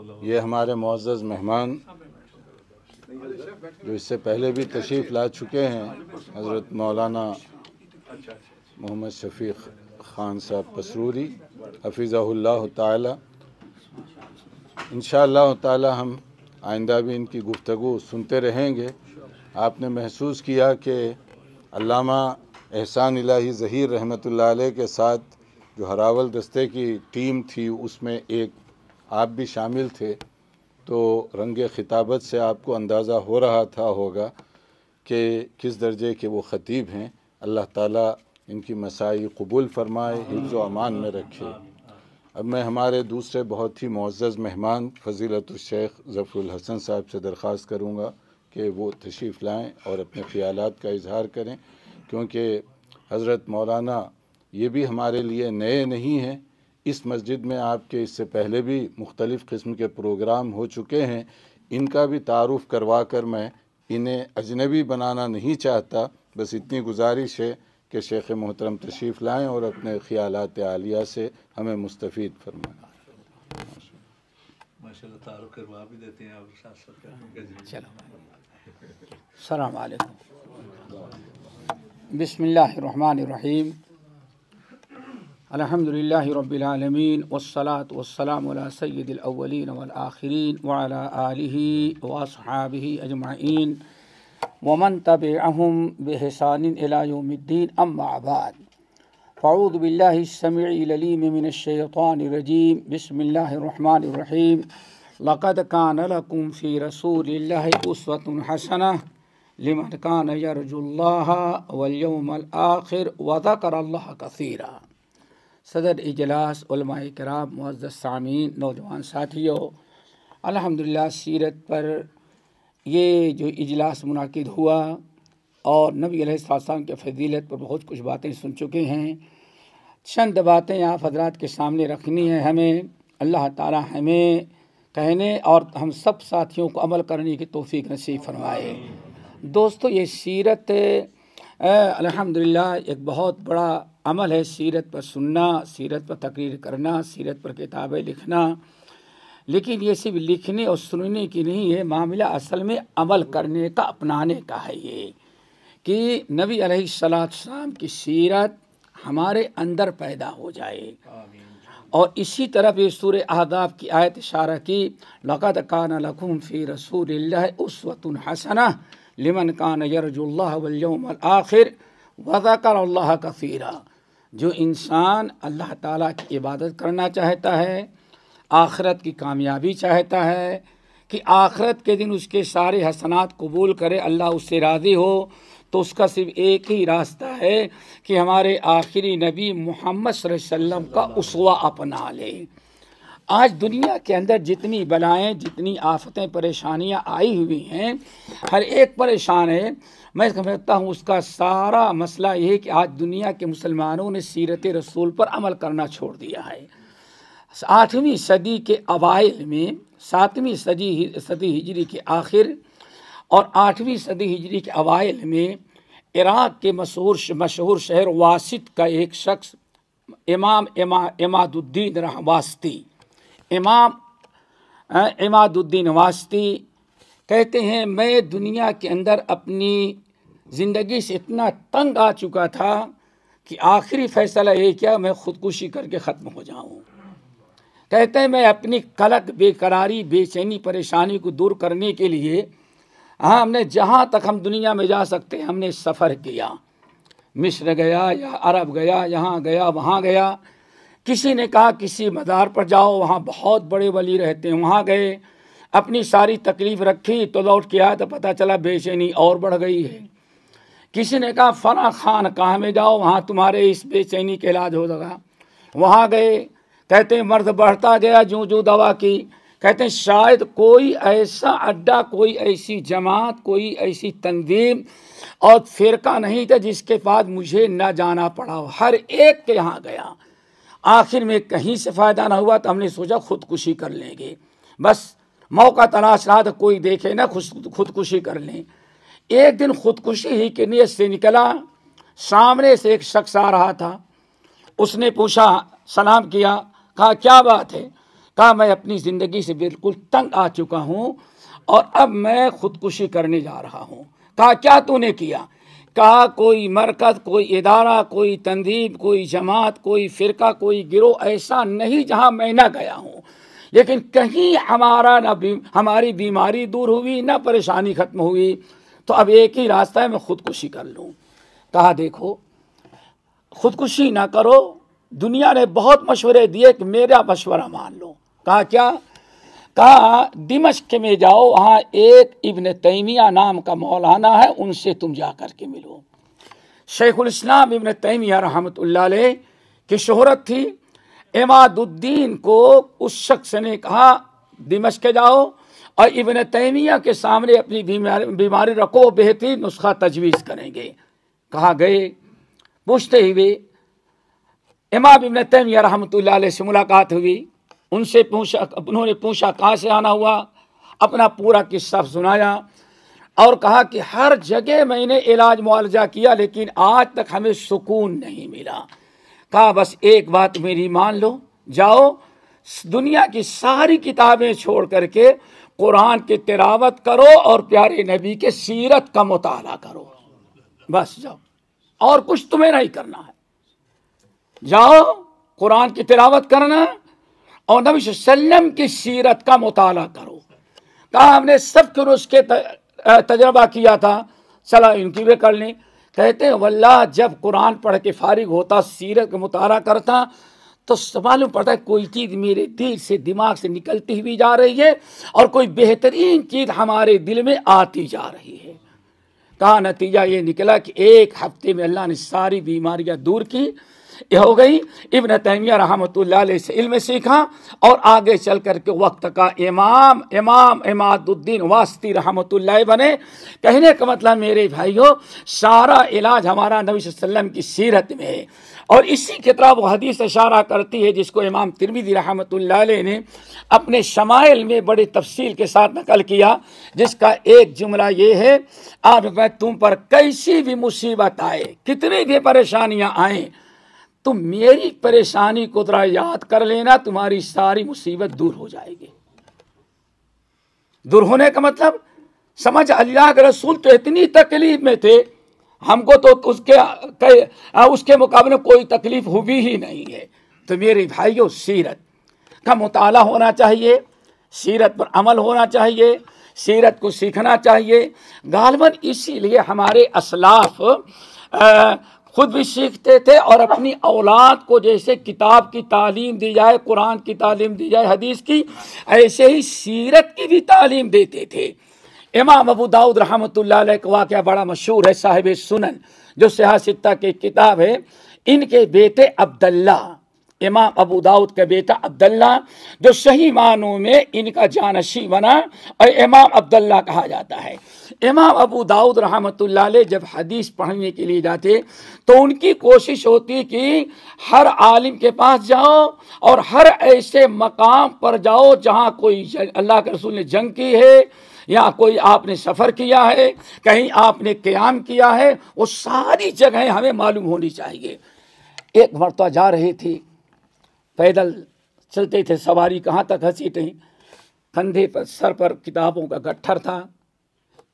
ये हमारे मुआज़ मेहमान जो इससे पहले भी तशरीफ़ ला चुके हैं, हज़रत मौलाना मोहम्मद शफीक ख़ान साहब पसरूरी हफीज़ल्ला ताला। इन ताला हम आइंदा भी इनकी गुफ्तु सुनते रहेंगे। आपने महसूस किया कि अल्लामा एहसान इलाही ज़हीर रहमत के साथ जो हरावल दस्ते की टीम थी, उसमें एक आप भी शामिल थे तो रंग ख़िताबत से आपको अंदाज़ा हो रहा था होगा कि किस दर्जे के वो ख़तीब हैं। अल्लाह ताला इनकी मसाई कबूल फरमाए, हिफ्ज़ अमान में रखे। अब मैं हमारे दूसरे बहुत ही मुआज़ मेहमान फ़जीलत शेख ज़फ़रुल हसन साहब से दरख्वास्त करूँगा कि वो तशरीफ़ लाएँ और अपने ख्याल का इजहार करें, क्योंकि हज़रत मौलाना ये भी हमारे लिए नए नहीं हैं। इस मस्जिद में आपके इससे पहले भी मुख्तलिफ़ किस्म के प्रोग्राम हो चुके हैं। इनका भी तारुफ़ करवा कर मैं इन्हें अजनबी बनाना नहीं चाहता। बस इतनी गुजारिश है कि शेख मोहतरम तशरीफ़ लाएँ और अपने ख्याल आलिया से हमें मुस्तफ़ फरमाएँ। बिस्मिल्लाहिर्रहमानिर्रहीम। अल्हम्दुलिल्लाह रब्बिल आलमीन वस्सलातु वस्सलामु अला सय्यिदिल अव्वलीन वल आखिरीन व अला आलिहि व अस्हाबिहि अजमाइन व मन तबिअहुम बिहसान इला यौमिद्दीन अम्मा बाद फ़ऊज़ु बिल्लाहि समीइल अलीम मिनश शैतानिर रजीम बिस्मिल्लाहिर रहमानिर रहीम लक़द कान लकुम फ़ी रसूलिल्लाहि उस्वतुन हसनह लिमन कान यरजुल्लाह वल यौमल आखिर व ज़करल्लाह कसीरा सदर इजलास कराम मुआज़ सामीन, नौजवान साथियों, अल्हम्दुलिल्लाह सीरत पर ये जो इजलास मुनद हुआ और नबी अलैहिस्सलाम के फजीलत पर बहुत कुछ बातें सुन चुके हैं। चंद बातें आप हजरात के सामने रखनी है हमें। अल्लाह ताला हमें कहने और हम सब साथियों को अमल करने की तोफ़ी नसीब फरमाए। दोस्तों, ये सीरत अल्हम्दुलिल्लाह एक बहुत बड़ा अमल है सीरत पर सुनना सीरत पर तकरीर करना सीरत पर किताबें लिखना। लेकिन ये सिर्फ़ लिखने और सुनने की नहीं है मामला असल में अमल करने का अपनाने का है ये। कि नबी अलैहिस्सलाम की सीरत हमारे अंदर पैदा हो जाए। और इसी तरफ़ ये सूर अहदाब की आयत इशारा की लक़त कान लकुम फ़ी रसूल उसवतुन हसना लिमन कान यरजुल्लाह वल आखिर, वज़ाकर अल्लाह कसीरा। जो इंसान अल्लाह ताला की इबादत करना चाहता है, आखरत की कामयाबी चाहता है, कि आखरत के दिन उसके सारे हसनात कबूल करे, अल्लाह उससे राज़ी हो तो उसका सिर्फ़ एक ही रास्ता है कि हमारे आखिरी नबी मोहम्मद वसल्लम का उसवा अपना ले। आज दुनिया के अंदर जितनी बलाएँ, जितनी आफतें, परेशानियाँ आई हुई हैं, हर एक परेशान है। मैं समझता हूँ उसका सारा मसला ये कि आज दुनिया के मुसलमानों ने सीरत रसूल पर अमल करना छोड़ दिया है। आठवीं सदी के अवाइल में, सातवीं सदी सदी हिजरी के आखिर और आठवीं सदी हिजरी के अवाइल में इराक़ के मशहूर मशहूर शहर वासित का एक शख्स, इमाम इमा इमादुद्दीन वास्ती इमाम इमादुद्दीन वास्ती कहते हैं, मैं दुनिया के अंदर अपनी ज़िंदगी से इतना तंग आ चुका था कि आखिरी फैसला ये क्या, मैं ख़ुदकुशी करके ख़त्म हो जाऊँ। कहते हैं, मैं अपनी कलक, बेकरारी, बेचैनी, परेशानी को दूर करने के लिए हाँ हमने जहाँ तक हम दुनिया में जा सकते हैं, हमने सफ़र किया। मिस्र गया या अरब गया, यहाँ गया, वहाँ गया। किसी ने कहा, किसी मज़ार पर जाओ, वहाँ बहुत बड़े वली रहते हैं। वहाँ गए, अपनी सारी तकलीफ़ रखी तो लौट के आया तो पता चला बेचैनी और बढ़ गई है। किसी ने कहा फना खान कहाँ में जाओ, वहाँ तुम्हारे इस बेचैनी के इलाज हो लगा वहाँ गए, कहते हैं, मर्द बढ़ता गया जूँ जूँ दवा की। कहते हैं, शायद कोई ऐसा अड्डा, कोई ऐसी जमात, कोई ऐसी तंजीम और फिरका नहीं था जिसके बाद मुझे न जाना पड़ा हर एक के यहाँ गया। आखिर में कहीं से फ़ायदा ना हुआ तो हमने सोचा खुदकुशी कर लेंगे। बस मौका तलाश रहा था, कोई देखे ना खुद खुदकुशी कर लें। एक दिन खुदकुशी ही की नीयत से निकला। सामने से एक शख्स आ रहा था। उसने पूछा, सलाम किया, कहा, क्या बात है? कहा, मैं अपनी ज़िंदगी से बिल्कुल तंग आ चुका हूँ और अब मैं खुदकुशी करने जा रहा हूँ। कहा, क्या तूने किया? कहा कोई मरकज कोई इदारा कोई तंजीब कोई जमात कोई फ़िरका कोई गिरोह ऐसा नहीं जहाँ मैं ना गया हूँ। लेकिन कहीं हमारा ना बी, हमारी बीमारी दूर हुई ना परेशानी ख़त्म हुई तो अब एक ही रास्ता है मैं खुदकुशी कर लूँ। कहा देखो खुदकुशी ना करो दुनिया ने बहुत मशवरे दिए कि मेरा मशवरा मान लो। कहा क्या? कहा दिमश्क में जाओ, वहाँ एक इब्न तैमिया नाम का मौलाना है, उनसे तुम जा कर के मिलो। शेखुल इस्लाम इब्न तैमिया रहमत की शोहरत थी। इमादुद्दीन को उस शख्स ने कहा, दिमश्क जाओ, और इब्न तैमिया के सामने अपनी बीमारी बीमारी रखो, बेहतरीन नुस्खा तजवीज़ करेंगे। कहा गए, पूछते हुए इमाम इब्न तैमिया रहमत से मुलाकात हुई। उनसे पूछा, उन्होंने पूछा, कहाँ से आना हुआ? अपना पूरा किस्सा सुनाया और कहा कि हर जगह मैंने इलाज मुआवजा किया, लेकिन आज तक हमें सुकून नहीं मिला। कहा, बस एक बात मेरी मान लो, जाओ, दुनिया की सारी किताबें छोड़ करके कुरान की तिलावत करो और प्यारे नबी के सीरत का मुताला करो। बस जाओ। और कुछ तुम्हें नहीं करना है। जाओ, कुरान की तिलावत करना और नबी वसल्लम की सीरत का मुताला करो। कहा, हमने सब कुछ उसके तजर्बा किया था चला इनकी भी कर लें। कहते हैं, वल्लाह, जब कुरान पढ़ के फारिग होता, सीरत का मुताला करता तो मालूम पड़ता है, कोई चीज़ मेरे दिल से, दिमाग से निकलती हुई जा रही है, और कोई बेहतरीन चीज़ हमारे दिल में आती जा रही है। कहा, नतीजा ये निकला कि एक हफ़्ते में अल्लाह ने सारी बीमारियाँ दूर की ये हो गई। इब्न तैमिया रहमत से इल्म सीखा और आगे चल कर के वक्त का इमाम इमाम इमादुद्दीन वास्ती रहमत बने। कहने का मतलब मेरे भाइयों, सारा इलाज हमारा नबी वसल्लम की सीरत में है। और इसी की तरह वो हदीस इशारा करती है, जिसको इमाम तिरमिदी रहमत ने अपने शमाइल में बड़े तफसील के साथ नकल किया, जिसका एक जुमला ये है, अब मैं तुम पर कैसी भी मुसीबत आए, कितनी भी परेशानियाँ आए तो मेरी परेशानी को जरा याद कर लेना, तुम्हारी सारी मुसीबत दूर हो जाएगी। दूर होने का मतलब समझ, अल्लाह के रसूल तो इतनी तकलीफ़ में थे, हमको तो उसके उसके मुकाबले कोई तकलीफ़ हुई ही नहीं है। तो मेरे भाइयों, सीरत का मुताला होना चाहिए, सीरत पर अमल होना चाहिए, सीरत को सीखना चाहिए। गालबन इसीलिए हमारे असलाफ खुद भी सीखते थे और अपनी औलाद को जैसे किताब की तालीम दी जाए, कुरान की तालीम दी जाए, हदीस की, ऐसे ही सीरत की भी तालीम देते थे। इमाम अबू दाऊद रहमत का बड़ा मशहूर है, साहिब सुनन, जो सियासत्ता की किताब है, इनके बेटे अब्दुल्ला। इमाम अबू दाऊद का बेटा अब्दुल्ला, जो सही मानों में इनका जानशी बना, और इमाम अब्दुल्ला कहा जाता है। इमाम अबू दाऊद रहमत जब हदीस पढ़ने के लिए जाते तो उनकी कोशिश होती कि हर आलिम के पास जाओ, और हर ऐसे मकाम पर जाओ, जहाँ कोई अल्लाह के रसूल ने जंग की है, या कोई आपने सफ़र किया है, कहीं आपने क्याम किया है, वो सारी जगहें हमें मालूम होनी चाहिए। एक मरतबा जा रही थी पैदल चलते थे, सवारी कहाँ तक हँसी थी कंधे पर, सर पर किताबों का गट्ठर था।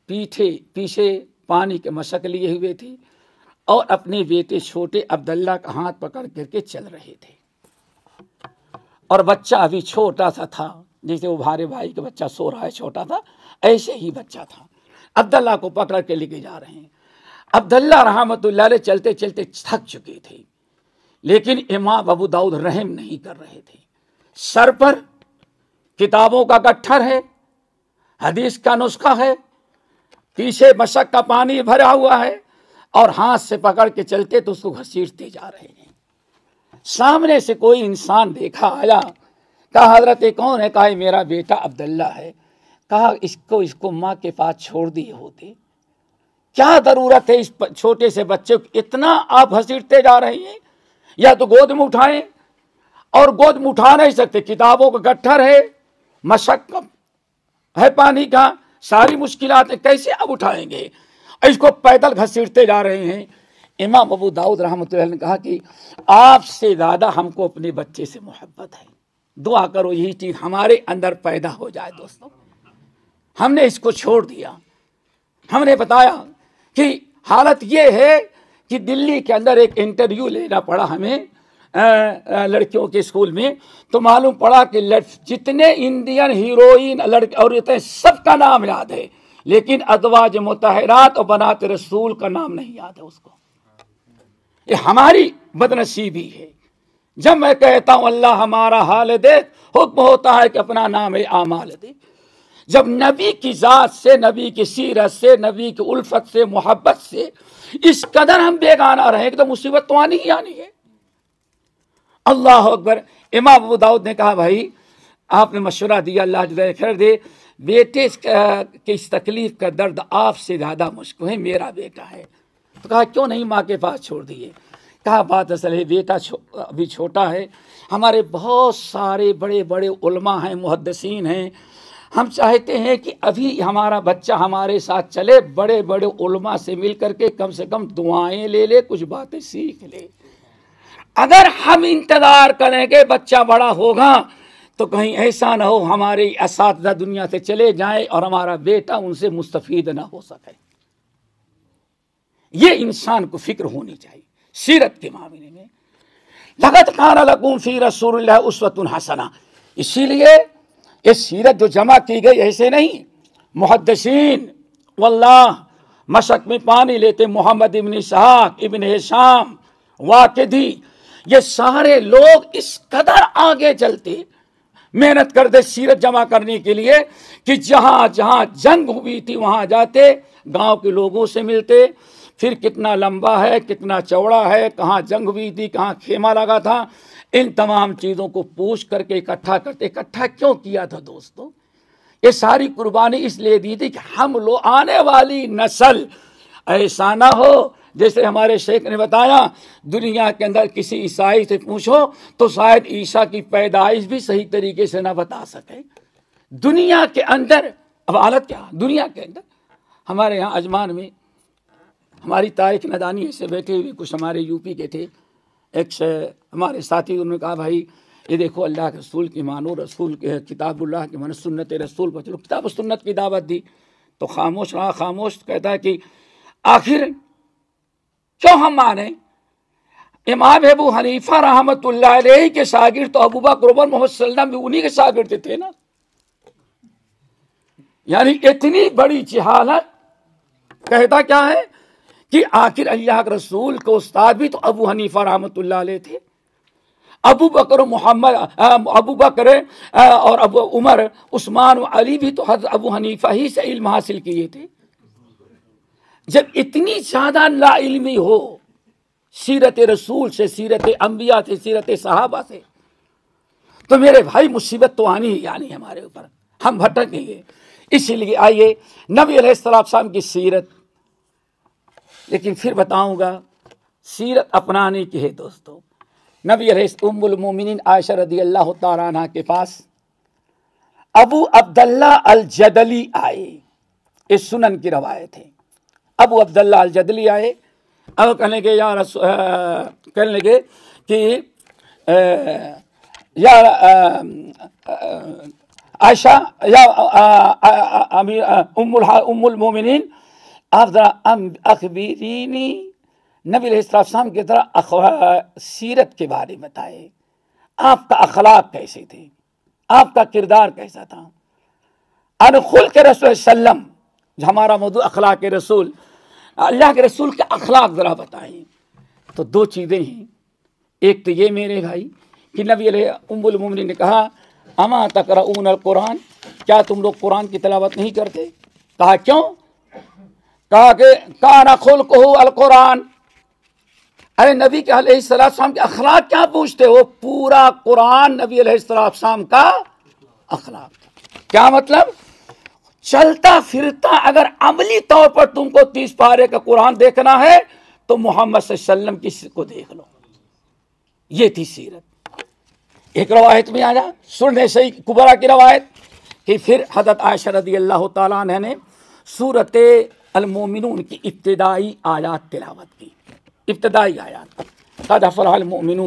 पीछे पीछे पानी के मशक लिए हुए थे और अपने बेटे छोटे अब्दुल्ला का हाथ पकड़ करके चल रहे थे। और बच्चा अभी छोटा सा था, जैसे वो भारे भाई का बच्चा सो रहा है, छोटा था, ऐसे ही बच्चा था। अब्दुल्ला को पकड़ के लेके जा रहे हैं। अब्दुल्ला रहमत चलते चलते थक चुके थे। लेकिन इमाम अबू दाऊद रहम नहीं कर रहे थे। सर पर किताबों का गट्ठर है, हदीस का नुस्खा है, पीछे मशक का पानी भरा हुआ है और हाथ से पकड़ के चलते तो उसको घसीटते जा रहे हैं। सामने से कोई इंसान देखा, आया, कहा, हज़रत कौन है? कहा मेरा बेटा अब्दुल्ला है। कहा, इसको इसको माँ के पास छोड़ दिए होते। क्या ज़रूरत है इस छोटे से बच्चे को? इतना आप घसीटते जा रहे हैं या तो गोद में उठाएँ, और गोद में उठा नहीं सकते। किताबों का गट्ठर है मशक है पानी का, सारी मुश्किल कैसे अब उठाएँगे? इसको पैदल घसीटते जा रहे हैं। इमाम अबू दाऊद रहमत ने कहा कि आपसे ज़्यादा हमको अपने बच्चे से मोहब्बत है। दुआ करो, यही चीज़ हमारे अंदर पैदा हो जाए दोस्तों। हमने इसको छोड़ दिया। हमने बताया कि हालत ये है कि दिल्ली के अंदर एक इंटरव्यू लेना पड़ा हमें लड़कियों के स्कूल में। तो मालूम पड़ा कि जितने इंडियन हीरोइन लड़के, और इतने सबका नाम याद है, लेकिन अदवाज मुतहरात और बनात रसूल का नाम नहीं याद है उसको। ये हमारी बदनसीबी है। जब मैं कहता हूँ, अल्लाह हमारा हाल दे, हुक्म होता है कि अपना नाम है आमाल दे। जब नबी की ज़ात से नबी की सीरत से नबी की उल्फत से मोहब्बत से इस कदर हम बेगाना रहे तो मुसीबत तो आनी ही आनी है। अल्लाह अकबर। इमाम अबू दाऊद ने कहा भाई आपने मशवरा दिया अल्लाह खैर दे। बेटे के इस तकलीफ़ का दर्द आपसे ज़्यादा मुश्किल है मेरा बेटा है। तो कहा क्यों नहीं माँ के पास छोड़ दिए? कहा बात असल है बेटा छो, अभी छोटा है। हमारे बहुत सारे बड़े बड़े उलमा हैं मुहदसिन हैं। हम चाहते हैं कि अभी हमारा बच्चा हमारे साथ चले बड़े बड़े उलमा से मिल करके कम से कम दुआएँ ले ले, कुछ बातें सीख ले। अगर हम इंतज़ार करेंगे बच्चा बड़ा होगा तो कहीं ऐसा ना हो हमारे इस दुनिया से चले जाए और हमारा बेटा उनसे मुस्तफ़ ना हो सके। ये इंसान को फ़िक्र होनी चाहिए, सीरत के मामले में। लगत खाना लगून फ़ी रसूल उसवतुन हसना। इसीलिए ये सीरत जो जमा की गई ऐसे नहीं। मुहदसिन वल्लाह, मशक में पानी लेते मोहम्मद इबन शहाक इबन शाम वाकदी। ये सारे लोग इस कदर आगे चलते, मेहनत करते सीरत जमा करने के लिए कि जहाँ जहाँ जंग हुई थी वहाँ जाते, गाँव के लोगों से मिलते। फिर कितना लंबा है, कितना चौड़ा है, कहाँ जंग हुई थी, कहाँ खेमा लगा था इन तमाम चीज़ों को पूछ करके इकट्ठा करते, इकट्ठा क्यों किया था दोस्तों? ये सारी कुर्बानी इसलिए दी थी कि हम लोग आने वाली नस्ल, ऐसा ना हो। जैसे हमारे शेख ने बताया, दुनिया के अंदर किसी ईसाई से पूछो तो शायद ईसा की पैदाइश भी सही तरीके से ना बता सके। दुनिया के अंदर, अब हालत क्या? दुनिया के अंदर। हमारे यहाँ अजमान में, हमारी तारीख नदानी से बैठे हुए कुछ हमारे यूपी के थे। एक हमारे साथी उन्होंने कहा, भाई, ये देखो, अल्लाह के रसूल की मानो रसूल के किताबुल्लाह के मन सुन्नत रसूल पर चलो, किताब सुन्नत की दावत दी। तो खामोश रहा, खामोश, कहता है कि, आखिर क्यों हम माने इमाम अबू हनीफा रहमत के शागिर तो अबूबा कुरबन मोहम्मद भी उन्हीं के शागिर थे ना? यानी इतनी बड़ी जहालत, कहता क्या है? कि आखिर अल्लाह के रसूल के उस्ताद भी तो अबू हनीफा रहमत थे। अबू बकर मोहम्मद अबू बकर और अबू उमर, उस्मान अली भी तो हज़रत अबू हनीफा ही से इल्म हासिल किए थे। जब इतनी ज़्यादा लाइलमी हो, सीरत रसूल से, सीरत अम्बिया से, सीरत सहाबा से तो मेरे भाई, मुसीबत तो आनी ही आनी हमारे ऊपर। हम भटकेंगे इसीलिए आइए, नबी सलाम की सीरत लेकिन फिर बताऊँगा, सीरत अपनाने की है दोस्तों। नबी उम्मिन आयशा रदी अल्लाह तला के पास, अबू अब्दुल्ला अल जदली आए। इस सुनन की रवायत है। अबू अब्दुल्ला अल जदली आए। अब कहने के यार कहने लगे कि या आयशा, या अमीर उम्मुल उम्मुल मोमिनीन आप ज़रा अखबीरीनी नबी इस्लाम की तरह सीरत के बारे में बताए आपका अखलाक कैसे थे आपका किरदार कैसा था अनखुल के रसूल सल्लम जो हमारा मधु अखलाक रसूल अल्लाह के रसूल के अखलाक ज़रा बताएँ तो दो चीज़ें हैं एक तो ये मेरे भाई कि नबी उम्मुल ने कहा अमा तकरा ऊन कुरान क्या तुम लोग कुरान की तलावत नहीं करते कहा क्यों कहा कि काना खुल को अल कुरान। अरे नबी के सलाम के अखलाक क्या पूछते हो? पूरा कुरान नबी सलाम का अखलाक। क्या मतलब? चलता फिरता अगर अमली तौर पर तुमको तीस पारे का कुरान देखना है तो मोहम्मद वसल्लम की को देख लो। ये थी सीरत। एक रवायत में आया सुनने से कुबरा की रवायत, कि फिर हज़रत आयशा रदी अल्लाह तला ने सूरत अलमोमिन की इब्तदाई आयात तिलावत की इब्तदाई आयात कद फलामिन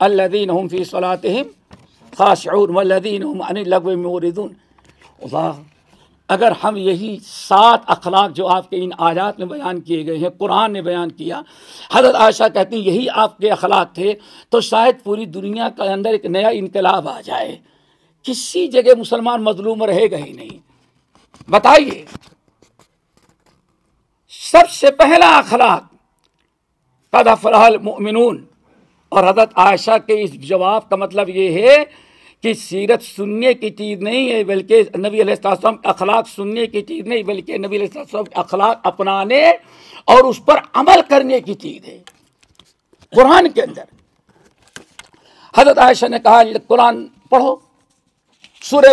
अल्लादीन हम फ़ी सलातम खाशून वल्लदीन लगव मोरदून अगर हम यही सात अखलाक जो आपके इन आयात में बयान किए गए हैं कुरान ने बयान किया हज़रत आयशा कहती यही आपके अखलाक थे तो शायद पूरी दुनिया के अंदर एक नया इनकलाब आ जाए किसी जगह मुसलमान मजलूम रहेगा ही नहीं बताइए सबसे पहला अखलाक कदफरहल मोमिनून। और हज़रत आयशा के इस जवाब का मतलब ये है कि सीरत सुनने की चीज़ नहीं है, बल्कि नबी अलैहिस्सलाम के अखलाक सुनने की चीज़ नहीं, बल्कि नबी अलैहिस्सलाम के अखलाक अपनाने और उस पर अमल करने की चीज़ है। कुरान के अंदर हज़रत आयशा ने कहा कुरान पढ़ो। सुर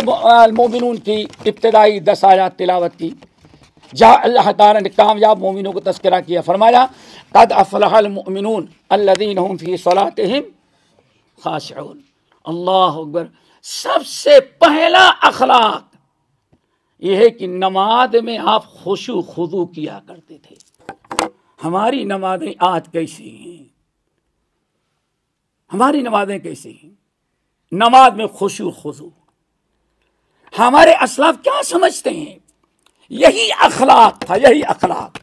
मोमिनून की इब्तदाई दस आयात तिलावत की। जहाँ अल्लाह ताला ने कामयाब मोमिनों को तस्करा किया। फरमाया, कद अफलहल मोमिनून फ़ी खाशऊन। अल्लाह अकबर। सबसे पहला अखलाक यह है कि नमाज़ में आप खुशु खुदू किया करते थे। हमारी नमाजें आज कैसी हैं? हमारी नमाजें कैसी हैं? नमाज़ में खुशु खुदू। हमारे असलाफ क्या समझते हैं? यही अखलाक था, यही अखलाक।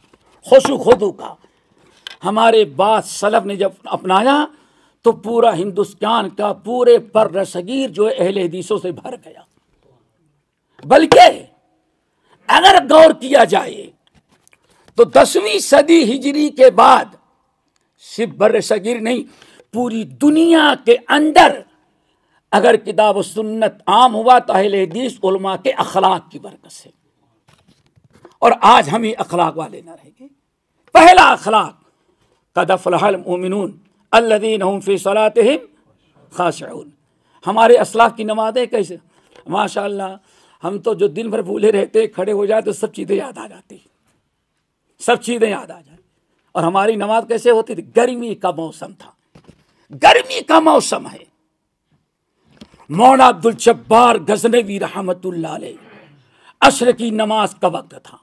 खुशु खुदू का। हमारे बाद सलफ ने जब अपनाया तो पूरा हिंदुस्तान का पूरे पर सगीर जो अहले हदीसों से भर गया। बल्कि, अगर गौर किया जाए तो दसवीं सदी हिजरी के बाद, सिर्फ़ बर सगीर नहीं, पूरी दुनिया के अंदर, अगर किताब सुन्नत आम हुआ तो अहले हदीस के अखलाक की बरकत से। और आज हम ही अखलाक वाले ना रहेंगे। पहला अखलाक सलातहिम खाशून हमारे असलाफ की नमाजें कैसे? माशा हम तो जो दिन भर भूले रहते, खड़े हो जाए तो सब चीज़ें याद आ जाती। सब चीज़ें याद आ जाती। और हमारी नमाज़ कैसे होती थी? गर्मी का मौसम था। गर्मी का मौसम है। मौना अब्दुल जब्बार गजनवी रहमत अशर की नमाज़ का वक्त था।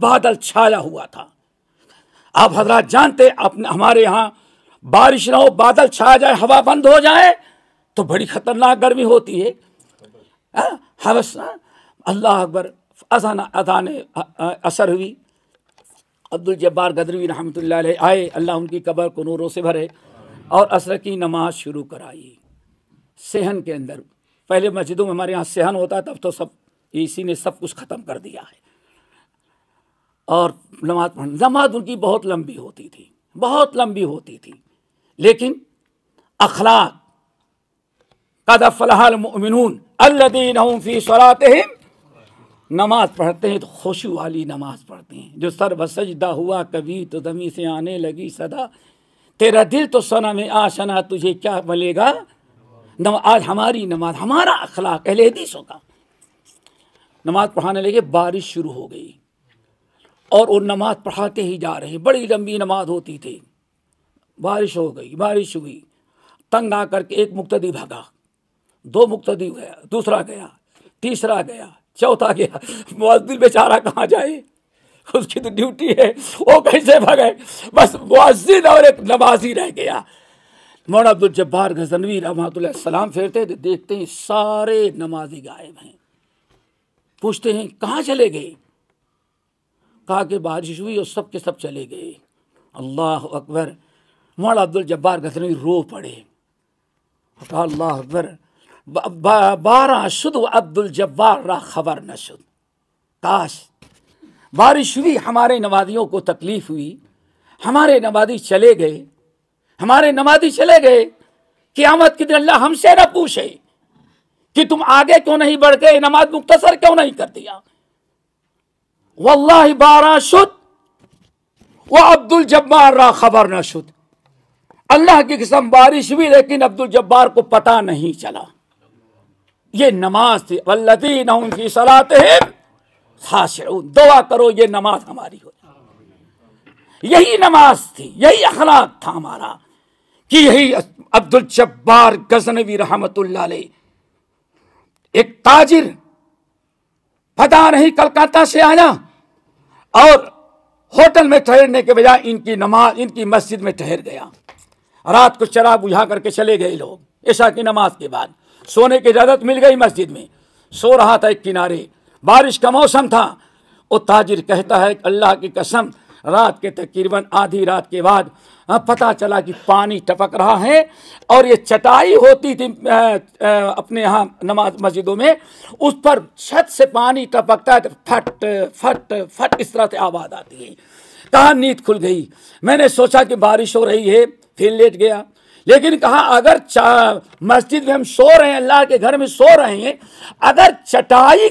बादल छाया हुआ था। आप हजरात जानते अपने, हमारे यहाँ बारिश ना हो, बादल छा जाए, हवा बंद हो जाए तो बड़ी खतरनाक गर्मी होती है। हवस अल्लाह अकबर, अजान अजान असर हुई। अब्दुल जब्बार गदरवी रहमत आए, अल्लाह उनकी कबर को नूरों से भरे और असर की नमाज़ शुरू कराई। सेहन के अंदर, पहले मस्जिदों में हमारे यहाँ सेहन होता तब तो सब, इसी ने सब कुछ ख़त्म कर दिया है। और नमाज़ पढ़ नमाज़ उनकी बहुत लंबी होती थी, बहुत लंबी होती थी। लेकिन अखलाक कदफ़लमिन अल्लदीन फ़ी सलातहिम, नमाज़ पढ़ते हैं तो खुशू वाली नमाज़ पढ़ते हैं। जो सर बसजदा हुआ, कभी तो दमी से आने लगी सदा। तेरा दिल तो सना में आशना, तुझे क्या मिलेगा आज हमारी नमाज़, हमारा अखलाक, अहले हदीसों का। नमाज़ पढ़ाने लगे, बारिश शुरू हो गई। और वो नमाज़ पढ़ाते ही जा रहे। बड़ी लंबी नमाज़ होती थी। बारिश हो गई, बारिश हुई। तंग आकर के एक मुक्तदी भागा। दो मुक्तदी गया दूसरा गया, तीसरा गया, चौथा गया। मुआजिल बेचारा कहाँ जाए? उसकी तो ड्यूटी है। वो कैसे भगे? बस मुआजिन और एक नमाजी रह गया। मौना अब्दुल जब्बार गजनवी रहमत सलाम फेरते थे, देखते हैं सारे नमाजी गायब हैं। पूछते हैं, कहाँ चले गए? कहा कि बारिश हुई और सब के सब चले गए। अल्लाह अकबर। मौला अब्दुल जब्बार गजनवी रो पड़े। कहा अल्लाह अकबर। बारह शुद्ध अब्दुल जब्बार, रा खबर न शुद्ध। काश बारिश हुई, हमारे नवादियों को तकलीफ़ हुई, हमारे नवादी चले गए, हमारे नमाजी चले गए, क़यामत के दिन अल्लाह हमसे न पूछे कि तुम आगे क्यों नहीं बढ़ गए, नमाज़ मुख्तसर क्यों नहीं कर दिया? वल्लाह बारह शुद्ध वह अब्दुल जब्बार रा खबर न शुद्ध अल्लाह की किस्म बारिश हुई लेकिन अब्दुल जब्बार को पता नहीं चला ये नमाज़ थी वल्लदीन उनकी सलात दुआ करो ये नमाज़ हमारी हो यही नमाज़ थी यही अखलाक था हमारा कि यही अब्दुल जब्बार गजनवी रहमत एक ताजिर पता नहीं कलकत्ता से आया और होटल में ठहरने के बजाय इनकी नमाज़, इनकी मस्जिद में ठहर गया। रात को शराब बुझा करके चले गए लोग ऐसा की नमाज़ के बाद। सोने की इजाज़त मिल गई मस्जिद में। सो रहा था एक किनारे। बारिश का मौसम था। वो ताजिर कहता है अल्लाह की कसम, रात के तकरीबन आधी रात के बाद हाँ, पता चला कि पानी टपक रहा है और ये चटाई होती थी अपने यहाँ नमाज़ मस्जिदों में उस पर छत से पानी टपकता है तो फट फट फट इस तरह से आवाज़ आती है। कहा नींद खुल गई। मैंने सोचा कि बारिश हो रही है फिर लेट गया। लेकिन कहा, अगर मस्जिद में हम सो रहे हैं, अल्लाह के घर में सो रहे हैं, अगर चटाई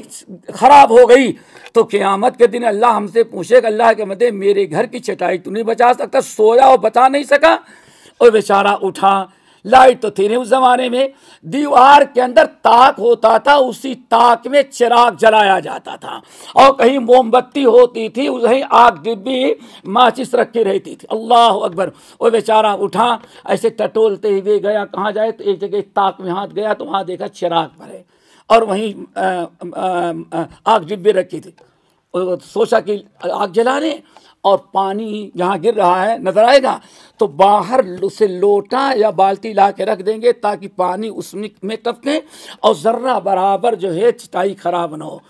खराब हो गई तो क़यामत के दिन अल्लाह हमसे पूछेगा, अल्लाह के मदे मेरे घर की चटाई तू नहीं बचा सकता, सोया और बचा नहीं सका। और बेचारा उठा लाइट तो थी नहीं उस जमाने में। दीवार के अंदर ताक होता था, उसी ताक में चिराग जलाया जाता था। और कहीं मोमबत्ती होती थी कहीं आग डिब्बी माचिस रखी रहती थी। अल्लाह अकबर। वो बेचारा, उठा, ऐसे टटोलते हुए गया, कहाँ जाए? तो एक जगह ताक में हाथ गया तो वहाँ देखा चिराग भरे। और वहीं आग डिब्बे रखी थी। सोचा कि आग जला जलाने और पानी जहाँ गिर रहा है, नज़र आएगा। तो बाहर उसे लोटा या बाल्टी ला के रख देंगे ताकि पानी उसमें में टपके और ज़र्रा बराबर जो है चटाई खराब ना हो।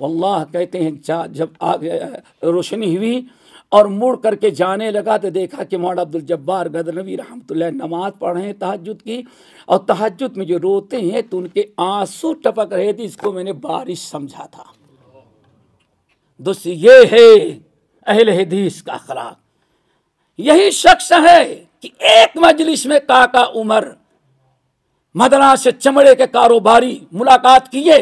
वल्लाह कहते हैं जब आग रोशनी हुई और मुड़ करके जाने लगा तो देखा कि मोहम्मद अब्दुल जब्बार गदनवी रहमत नमाज़ पढ़ रहे हैं तहजद की। और तहजद में जो रोते हैं तो उनके आँसू टपक रहे थे, इसको मैंने बारिश समझा था। दोस्त, ये है अहल हदीस का अखलाक। यही शख्स है कि एक मजलिस में काका उमर मदना से चमड़े के कारोबारी मुलाकात किए।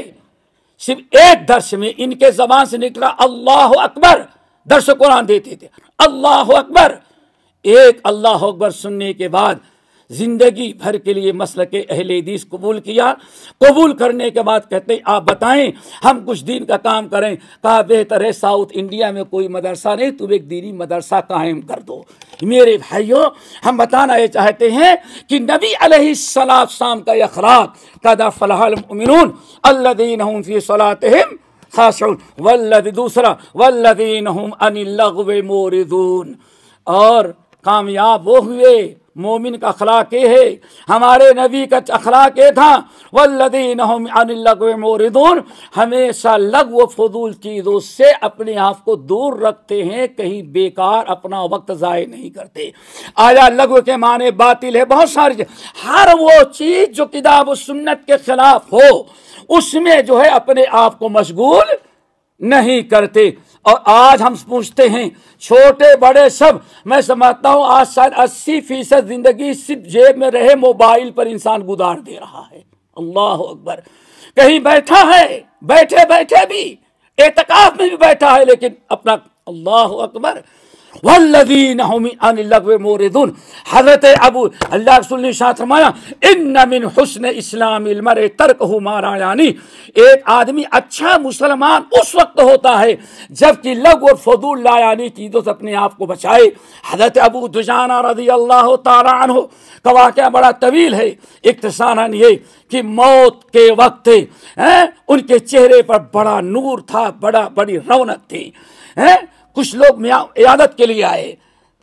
सिर्फ़ एक दर्श में इनके जबान से निकला अल्लाह अकबर, दर्श कुरान देते थे। अल्लाह अकबर। एक अल्लाह अकबर सुनने के बाद ज़िंदगी भर के लिए मसल के अहल हदीस कबूल किया। कबूल करने के बाद कहते हैं, आप बताएँ, हम कुछ दिन का काम करें। कहा, बेहतर है साउथ इंडिया में कोई मदरसा नहीं, तुम एक दीनी मदरसा कायम कर दो। मेरे भाइयों, हम बताना ये चाहते हैं कि नबी अलैहिस्सलाम का अखराक कदा फलाहमिन अल्लादीन फ़ी सलातहिम खासून वल्लद दूसरा, वल्लदीन अनिल मोरिदून। और कामयाब वो हुए मोमिन का अखलाक ये है। हमारे नबी का अखलाक ये था। वल्लदीन मोरिदून। हमेशा लग व फजूल चीज़ों से अपने आप को दूर रखते हैं। कहीं बेकार अपना वक्त ज़ाय नहीं करते। आया लघु के माने बातिल है बहुत सारी हर वो चीज़ जो किताब सुन्नत के खिलाफ हो, उसमें जो है अपने आप को मशगूल नहीं करते। और आज हम पूछते हैं, छोटे, बड़े सब, मैं समझता हूँ आज शायद अस्सी फ़ीसद ज़िंदगी सिर्फ़ जेब में रहे, मोबाइल पर इंसान गुजार दे रहा है। अल्लाह अकबर। कहीं बैठा है, बैठे बैठे भी, एतकाफ में भी बैठा है, लेकिन अपना अल्लाह अकबर हज़रत अबू अल्लाह तर्क मारा यानी एक आदमी अच्छा मुसलमान उस वक्त होता है जबकि और चीज़ों से अपने आप को बचाए हज़रत अबू दुजाना अल्लाह तारान हो का बड़ा तवील है इकतसानन ये कि मौत के वक्त उनके चेहरे पर बड़ा नूर था बड़ा बड़ी रौनक थी कुछ लोग इयादत के लिए आए।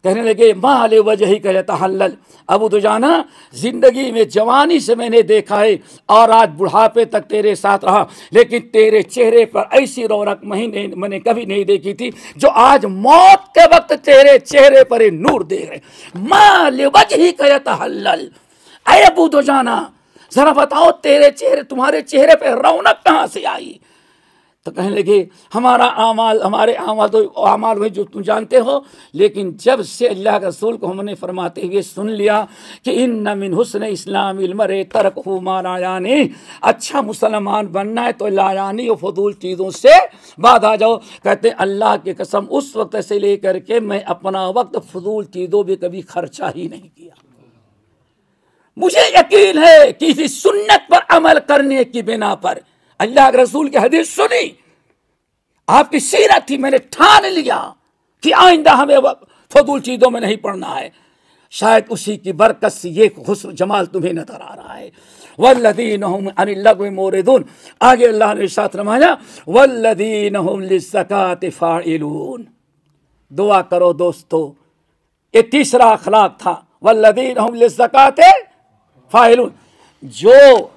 कहने लगे माँ वजह ही कहता हल्लल अबू तो जाना ज़िंदगी में जवानी से मैंने देखा है और आज बुढ़ापे तक तेरे साथ रहा, लेकिन तेरे चेहरे पर ऐसी रौनक महीने मैंने कभी नहीं देखी थी, जो आज मौत के वक्त तेरे चेहरे पर नूर दे रहे। माँ वजह ही कहता हल्लल अरे अबू तो जाना जरा बताओ, तेरे चेहरे तुम्हारे चेहरे पर रौनक कहाँ से आई? तो कहने लगे, हमारा आमाल, हमारे आमाल तो आमाल हुए जो तुम जानते हो, लेकिन जब से अल्लाह के रसूल को हमने फरमाते हुए सुन लिया कि इन नमिन हुसन इस्लाम इल्मरे तरक हो मारायानी अच्छा मुसलमान बनना है तो लायानी और फजूल चीज़ों से बाद आ जाओ। कहते, अल्लाह की कसम, उस वक्त से लेकर के मैं अपना वक्त फजूल चीज़ों पर कभी खर्चा ही नहीं किया। मुझे यकीन है कि इसी सुन्नत पर अमल करने की बिना पर अल्लाह के रसूल की हदीस सुनी। आपकी सीरत थी, मैंने ठान लिया कि आइंदा हमें फजूल चीज़ों में नहीं पढ़ना है। शायद उसी की बरकत से ये खुश जमाल तुम्हें नज़र आ रहा है। वल्लदीन मोरदून। आगे अल्लाह ने साथ रमाया वल्लदीन फ़ाइलून। दुआ करो दोस्तों, ये तीसरा अखलाक था। वल्लदीन फ़ाइलून। जो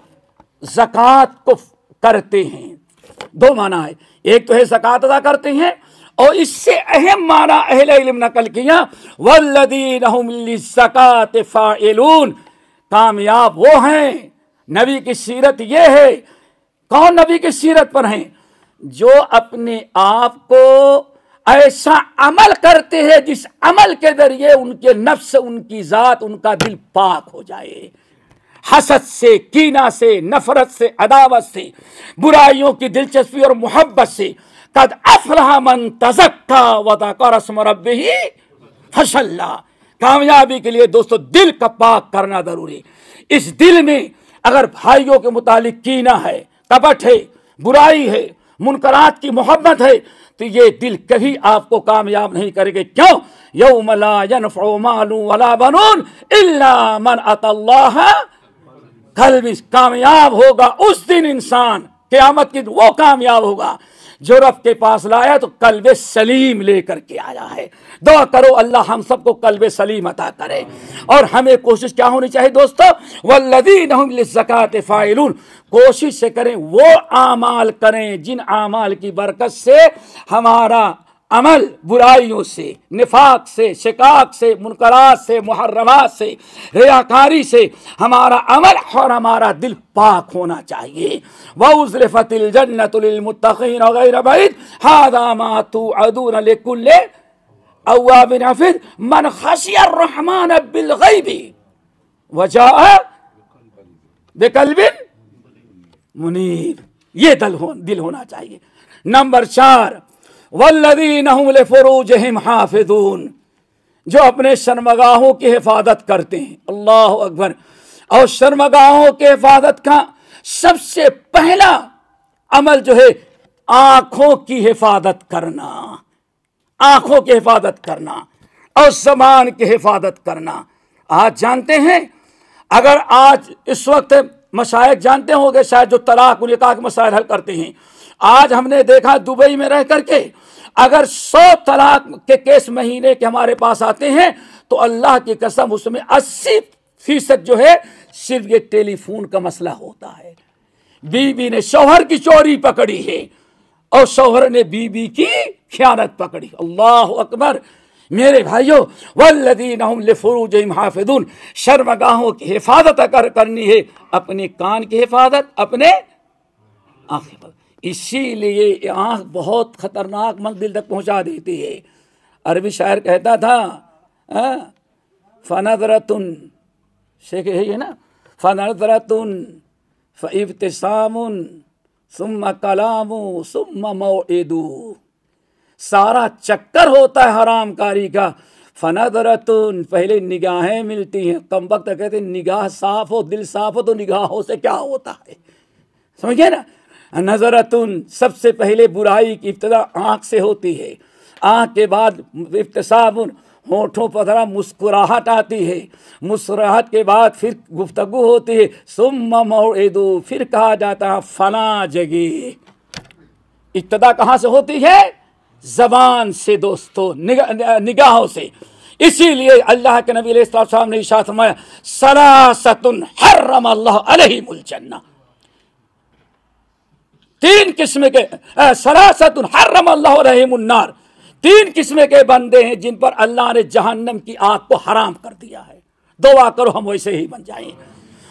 जक़ात को करते हैं। दो माना है। एक तो है जक़ात अदा करते हैं और इससे अहम माना अहले इल्म नकल किया, वल्लदीन ज़कात फ़ाइलून। कामयाब वो हैं। नबी की सीरत ये है। कौन नबी की सीरत पर हैं? जो अपने आप को ऐसा अमल करते हैं जिस अमल के ज़रिए उनके नफ्स, उनकी जात, उनका दिल पाक हो जाए। हसद से, कीना से, नफरत से, अदावत से, बुराइयों की दिलचस्पी और मोहब्बत से, कद अफलाह मन तजक्का वदाकर ही फसल्ला कामयाबी के लिए दोस्तों, दिल का पाक करना ज़रूरी। इस दिल में अगर भाइयों के मुतालिक कीना है कपट है, बुराई है, मुनकरात की मोहब्बत है तो ये दिल कभी आपको कामयाब नहीं करेंगे। क्यों? यौमला मालू वला बनून इल्ला मन अतल्लाह कल भी कामयाब होगा, उस दिन इंसान क्यामत की वो कामयाब होगा। जो रब के पास लाया तो कल्ब सलीम लेकर के आया है। दुआ करो, अल्लाह हम सबको कल्ब सलीम अता करे। और हमें कोशिश क्या होनी चाहिए दोस्तों? वल्लदीन ज़कात फ़ाइलून। कोशिश से करें, वो आमाल करें, जिन आमाल की बरकत से हमारा अमल बुराइयों से, निफाक से, शिकाक से, मुनकरात से, मुहर्रमात से, रियाकारी से हमारा अमल और हमारा दिल पाक होना चाहिए। हफिज मन खशियर रहमान वजाअ बिकल्बिन मुनीब। ये दल हो, दिल होना चाहिए। नंबर चार वल्लदीन फ़रोजहिम जो अपने शर्मगाहों की हिफाजत करते हैं। अल्लाह अकबर। और शर्मगाहों के हिफाजत का सबसे पहला अमल जो है, आँखों की हिफाजत करना। आँखों की हिफाजत करना और जबान की हिफाजत करना। आज जानते हैं, अगर आज इस वक्त मशायक जानते होंगे, शायद जो तलाक निकाह के मसाइल हल करते हैं आज हमने देखा दुबई में रह करके, अगर सौ तलाक के केस महीने के हमारे पास आते हैं तो अल्लाह की कसम उसमें अस्सी फ़ीसद जो है, सिर्फ़ ये टेलीफोन का मसला होता है। बीबी ने शौहर की चोरी पकड़ी है, और शौहर ने बीबी की ख्यानत पकड़ी। अल्लाह अकबर। मेरे भाइयों, वल्लदीन फ़ुरूज हाफिदून, शर्मगाहों की हिफाजत कर करनी है, अपने कान की हिफाजत, अपने आँखें पर। इसीलिए आँख बहुत खतरनाक मंजिल तक पहुँचा देती है। अरबी शायर कहता था फ़नदरतुन शेख है ना? फ़नदरतुन फ़िफ्तसामुन सुम्मा कलामु सुम्मा मौदू सारा चक्कर होता है हरामकारी का। फनदरतुन पहले निगाहें मिलती हैं, कम वक्त कहते निगाह साफ़ हो, दिल साफ़ हो तो निगाहों से क्या होता है? समझिए ना? नज़रतुन सबसे पहले बुराई की इब्तदा आँख से होती है। आँख के बाद इफ्तसाबुन होठों पर ज़रा मुस्कुराहट आती है। मुस्कुराहट के बाद फिर गुफ्तगु होती है। सुम्मा मौदू फिर कहा जाता है फना जगी। इब्तदा कहाँ से होती है? जबान से दोस्तों निगा, निगाहों से। इसीलिए अल्लाह के नबी ने इशात फरमाया सरासतुन हर्रम अल्लाह अलैहिमुल जन्नह तीन किस्म के सरासत हर्रम अल्लाह रहीमुन्नार तीन किस्म के बंदे हैं जिन पर अल्लाह ने जहन्नम की आग को हराम कर दिया है। दुआ करो हम वैसे ही बन जाएँ।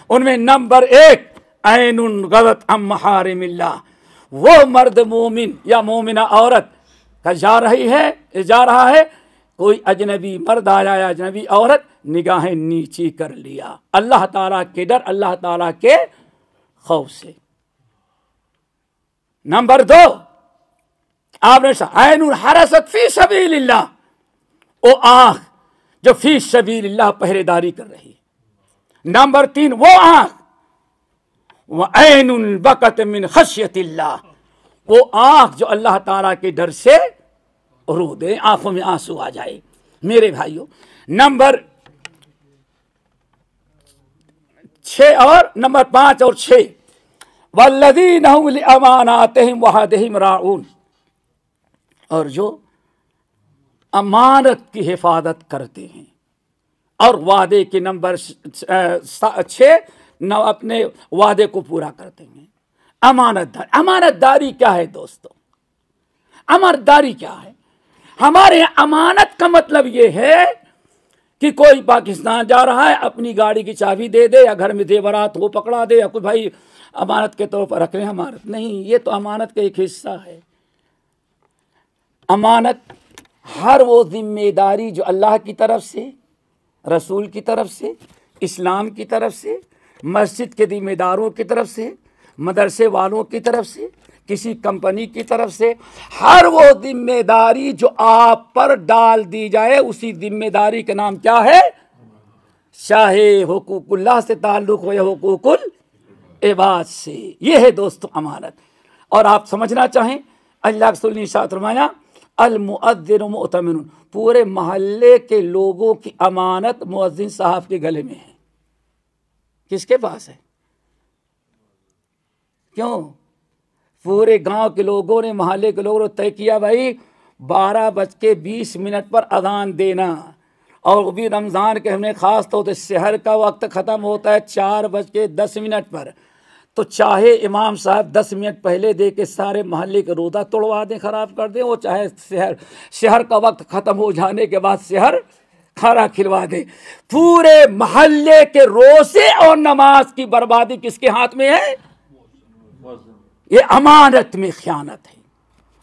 उनमें नंबर एक ऐन गलत अम वो मर्द मोमिन या मोमिना औरत का जा रही है जा रहा है, कोई अजनबी मर्द आया या अजनबी औरत, निगाहें नीची कर लिया। अल्लाह ताला के डर, अल्लाह ताला के खौफ से। नंबर दो आपने हरसत फ़ी सबीलिल्लाह. वो आँख जो फ़ी सबीलिल्लाह पहरेदारी कर रही नंबर तीन, वो आँख वो ऐन बकत मिन खशियतिल्लाह. वो आँख जो अल्लाह ताला के डर से रो दे, आँखों में आँसू आ जाए। मेरे भाइयों नंबर छ और नंबर पाँच और छह। वल्लदीन राउन और जो अमानत की हिफाजत करते हैं। और वादे के नंबर छ न अपने वादे को पूरा करते हैं। अमानतदारी अमानतदारी क्या है दोस्तों? अमानतदारी क्या है? हमारे अमानत का मतलब ये है कि कोई पाकिस्तान जा रहा है, अपनी गाड़ी की चाबी दे दे या घर में देवरात हो पकड़ा दे या कोई भाई अमानत के तौर पर रख रहे अमानत नहीं, ये तो अमानत का एक हिस्सा है। अमानत हर वो ज़िम्मेदारी जो अल्लाह की तरफ़ से, रसूल की तरफ़ से, इस्लाम की तरफ़ से, मस्जिद के जिम्मेदारों की तरफ़ से, मदरसे वालों की तरफ़ से, किसी कंपनी की तरफ़ से, हर वो ज़िम्मेदारी जो आप पर डाल दी जाए, उसी ज़िम्मेदारी का नाम क्या है? चाहे हुकूकुल्लाह से ताल्लुक हो या हुकूकुल इबाद से। ये है दोस्तों अमानत। और आप समझना चाहें, अल्लाह रमाया अलमुअद्दिन पूरे मोहल्ले के लोगों की अमानत मुअज्जिन साहब के गले में है। किसके पास है? क्यों? पूरे गाँव के लोगों ने, मोहल्ले के लोगों ने तय किया, भाई, बारह बज के बीस मिनट पर अदान देना। और भी रमज़ान के हमने ख़ास तौर तो से शहर का वक्त ख़त्म होता है चार बज के दस मिनट पर। तो चाहे इमाम साहब दस मिनट पहले दे के सारे मोहल्ले के रोदा तोड़वा दें, ख़राब कर दें वो चाहे शहर शहर का वक्त ख़त्म हो जाने के बाद शहर खाना खिलवा दें। पूरे मोहल्ले के रोज़े और नमाज़ की बर्बादी किसके हाथ में है? ये अमानत में ख्यानत है।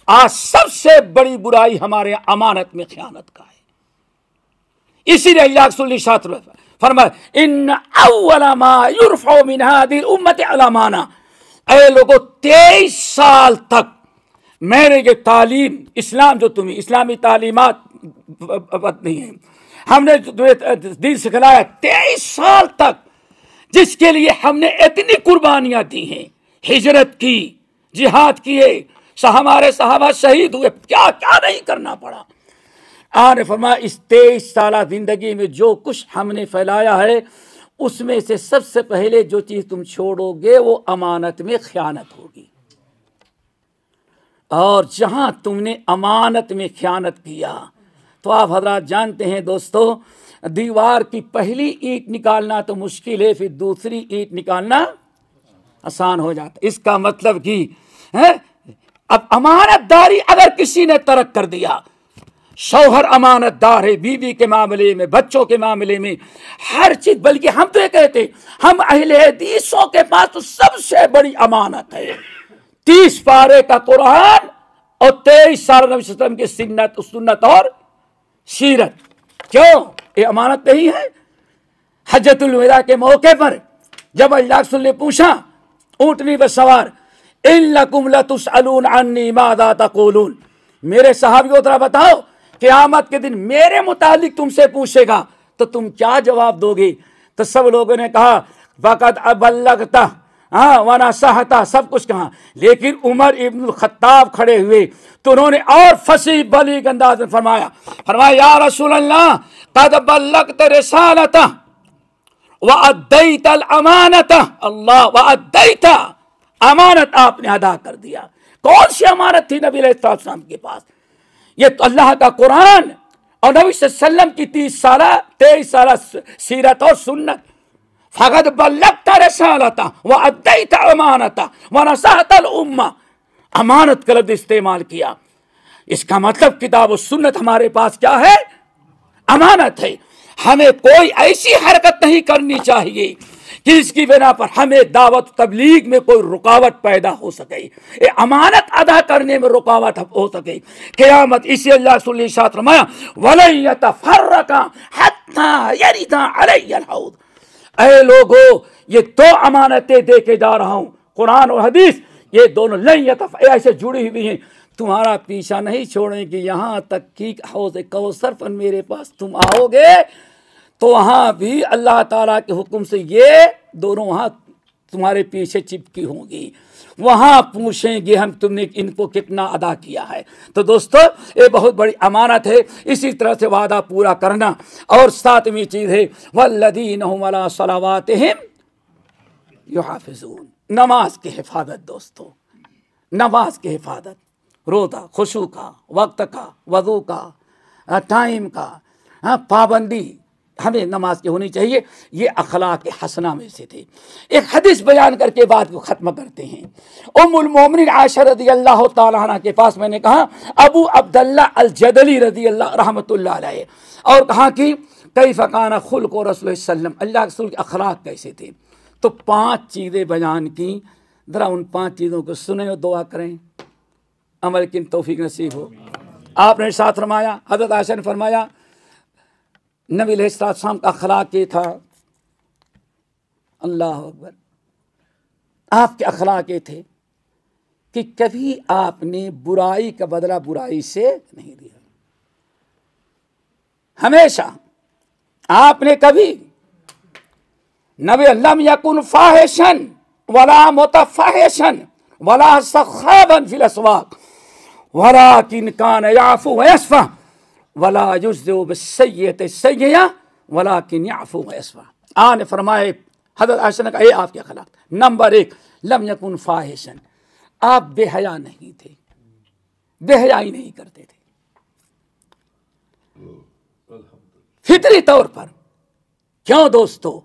आज सबसे बड़ी बुराई हमारे अमानत में ख्यानत का है। इसीलिए अल्लाह इन लोगों तेईस साल तक ये तालीम इस्लाम जो तुम्हें इस्लामी तालीमत नहीं है हमने तुम्हें दिन सिखलाया तेईस साल तक जिसके लिए हमने इतनी कुर्बानियाँ दी हैं हिजरत की जिहाद किए हमारे साहबा शहीद हुए क्या क्या नहीं करना पड़ा आने फरमा इस तेईस साल ज़िंदगी में जो कुछ हमने फैलाया है, उसमें से सबसे पहले जो चीज़ तुम छोड़ोगे, वो अमानत में ख्यानत होगी। और जहाँ तुमने अमानत में ख्यानत किया तो आप हजरात जानते हैं दोस्तों, दीवार की पहली ईट निकालना तो मुश्किल है, फिर दूसरी ईट निकालना आसान हो जाता इसका मतलब कि, है, अब अमानतदारी अगर किसी ने तरक कर दिया शौहर अमानतदार है, बीवी के मामले में, बच्चों के मामले में, हर चीज़, बल्कि हम तो ये कहते हम अहले हदीसों के पास तो सबसे बड़ी अमानत है। तीस पारे का कुरान और तेईस साल नबी की सिन्नत, सुन्नत और सीरत। क्यों? ये अमानत नहीं है। हजतुलविदा के मौके पर जब अल्लाह ने पूछा ऊंटनी पर सवार इन लकुम अन्नी मादा तकूलून। मेरे साहबियों तरह बताओ क्यामत के दिन मेरे मुतालिक तुमसे पूछेगा तो तुम क्या जवाब दोगे? तो सब लोगों ने कहा, वक़द अबल्लगता। हाँ वना सहता, सब कुछ कहा। लेकिन उमर इब्न खत्ताब खड़े हुए तो उन्होंने और फसी बली अंदाज में फरमाया। फरमाया, या रसूल अल्लाह कद बल्लगत रिसालता व अद्दैतल अमानता अल्लाह, व अद्दैता अमानत आपने अदा कर दिया। कौन सी अमानत थी नबी के पास? ये तो अल्लाह का कुरान। और नबी की तीस साल, तेईस साल सीरत और सुन्नत। फगत बल्लता रसालता, व अद्दैता अमानता, व उम्मा अमानत का लफ्ज इस्तेमाल किया। इसका मतलब किताब सुन्नत हमारे पास क्या है? अमानत है। हमें कोई ऐसी हरकत नहीं करनी चाहिए कि इसकी बिना पर हमें दावत तबलीग में कोई रुकावट पैदा हो सके। ये अमानत अदा करने में रुकावट हो सके। क़यामत इसी अल्लाह फरमाया अरे लोगो, ये दो अमानतें दे के जा रहा हूँ, कुरान और हदीस, ये दोनों लई ऐसे जुड़ी हुई हैं। तुम्हारा पीछा नहीं छोड़ेंगे, यहाँ तक कि हौज कौसर पर मेरे पास तुम आओगे। तो वहाँ भी अल्लाह ताला के हुक्म से ये दोनों वहाँ तुम्हारे पीछे चिपकी होंगी। वहाँ पूछेंगे हम तुमने इनको कितना अदा किया है। तो दोस्तों, ये बहुत बड़ी अमानत है। इसी तरह से वादा पूरा करना। और सातवीं चीज़ है वल्लदीन सलावात हाफिजून नमाज़ की हिफाजत दोस्तों। नमाज़ की हिफाजत। रोदा खुशू का, वक्त का, वज़ू का, टाइम का हाँ पाबंदी हमें नमाज़ की होनी चाहिए। ये अखलाक हसना में से थे। एक हदीस बयान करके बात को ख़त्म करते हैं। उमुल मोमिन आयशा रदी अल्लाह ताला के पास मैंने कहा, अबू अब्दुल्ला अल जदली रदी अल्लाह रहमतुल्लाह और कहा कि कई फ़काना खुल को रसोल्लम अल्लाह रसूल के अखलाक कैसे थे? तो पाँच चीज़ें बयान की। ज़रा उन पाँच चीज़ों को सुने और दुआ करें। अमल की तोफ़ी नसीब हो। आपने साथ फरमाया, हज़रत आशा ने फरमाया नबी शाम का अखलाक ये था। अल्लाह अकबर। आपके अखलाक ये थे कि कभी आपने बुराई का बदला बुराई से नहीं दिया हमेशा आपने कभी नबी अल्लाह यकुन फाहिशन वला मुतफाहिशन वला सखाबन फिल असवाक वला किन कान याफु वयसफा वला युजो बसैयत सैया वला किन याफु वयसफा आने फरमाए, हज़रत आयशा ने कहा ये आपके अखलाक नंबर एक, लम यकुन फाहिशन। आप बेहया नहीं थे, बेहयाई नहीं करते थे। फितरी तौर पर, क्यों दोस्तों?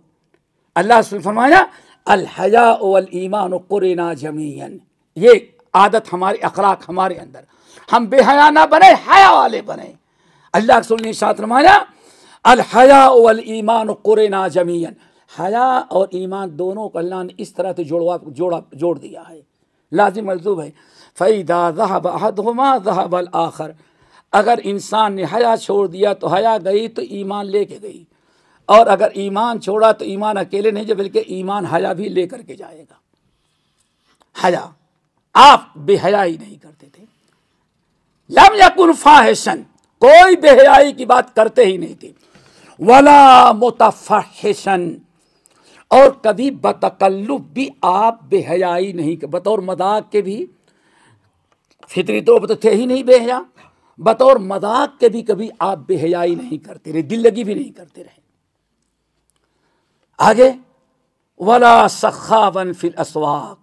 अल्लाह से फरमाया अल हया वल ईमान कुरना ज़मीन ये आदत हमारी, अखलाक हमारे अंदर। हम बेहया ना बने, हया वाले बने। अल्लाह रसूल ने साथ फरमाया अल ईमान कुरना ज़मीन हया और ईमान दोनों को अल्लाह ने इस तरह से जोड़वा जोड़ा जोड़ दिया है लाजिम मलजूब है फ़ैदा जहब अहदुमा जहब आखर अगर इंसान ने हया छोड़ दिया तो हया गई तो ईमान लेके गई और अगर ईमान छोड़ा तो ईमान अकेले नहीं जो बल्कि ईमान हया भी लेकर के जाएगा हया आप बेहया ही नहीं करते थे लम यकुन फाहिशन कोई बेहयाई की बात करते ही नहीं थे। वला मुतफाहिशन और कभी बतकल्लुब भी आप बेहयाई नहीं बतौर मज़ाक के भी फितरी तो, तो थे ही नहीं बेहया। बतौर मज़ाक के भी कभी आप बेहयाई नहीं करते रहे दिल लगी भी नहीं करते रहे। आगे वला सखावन फिल असवाक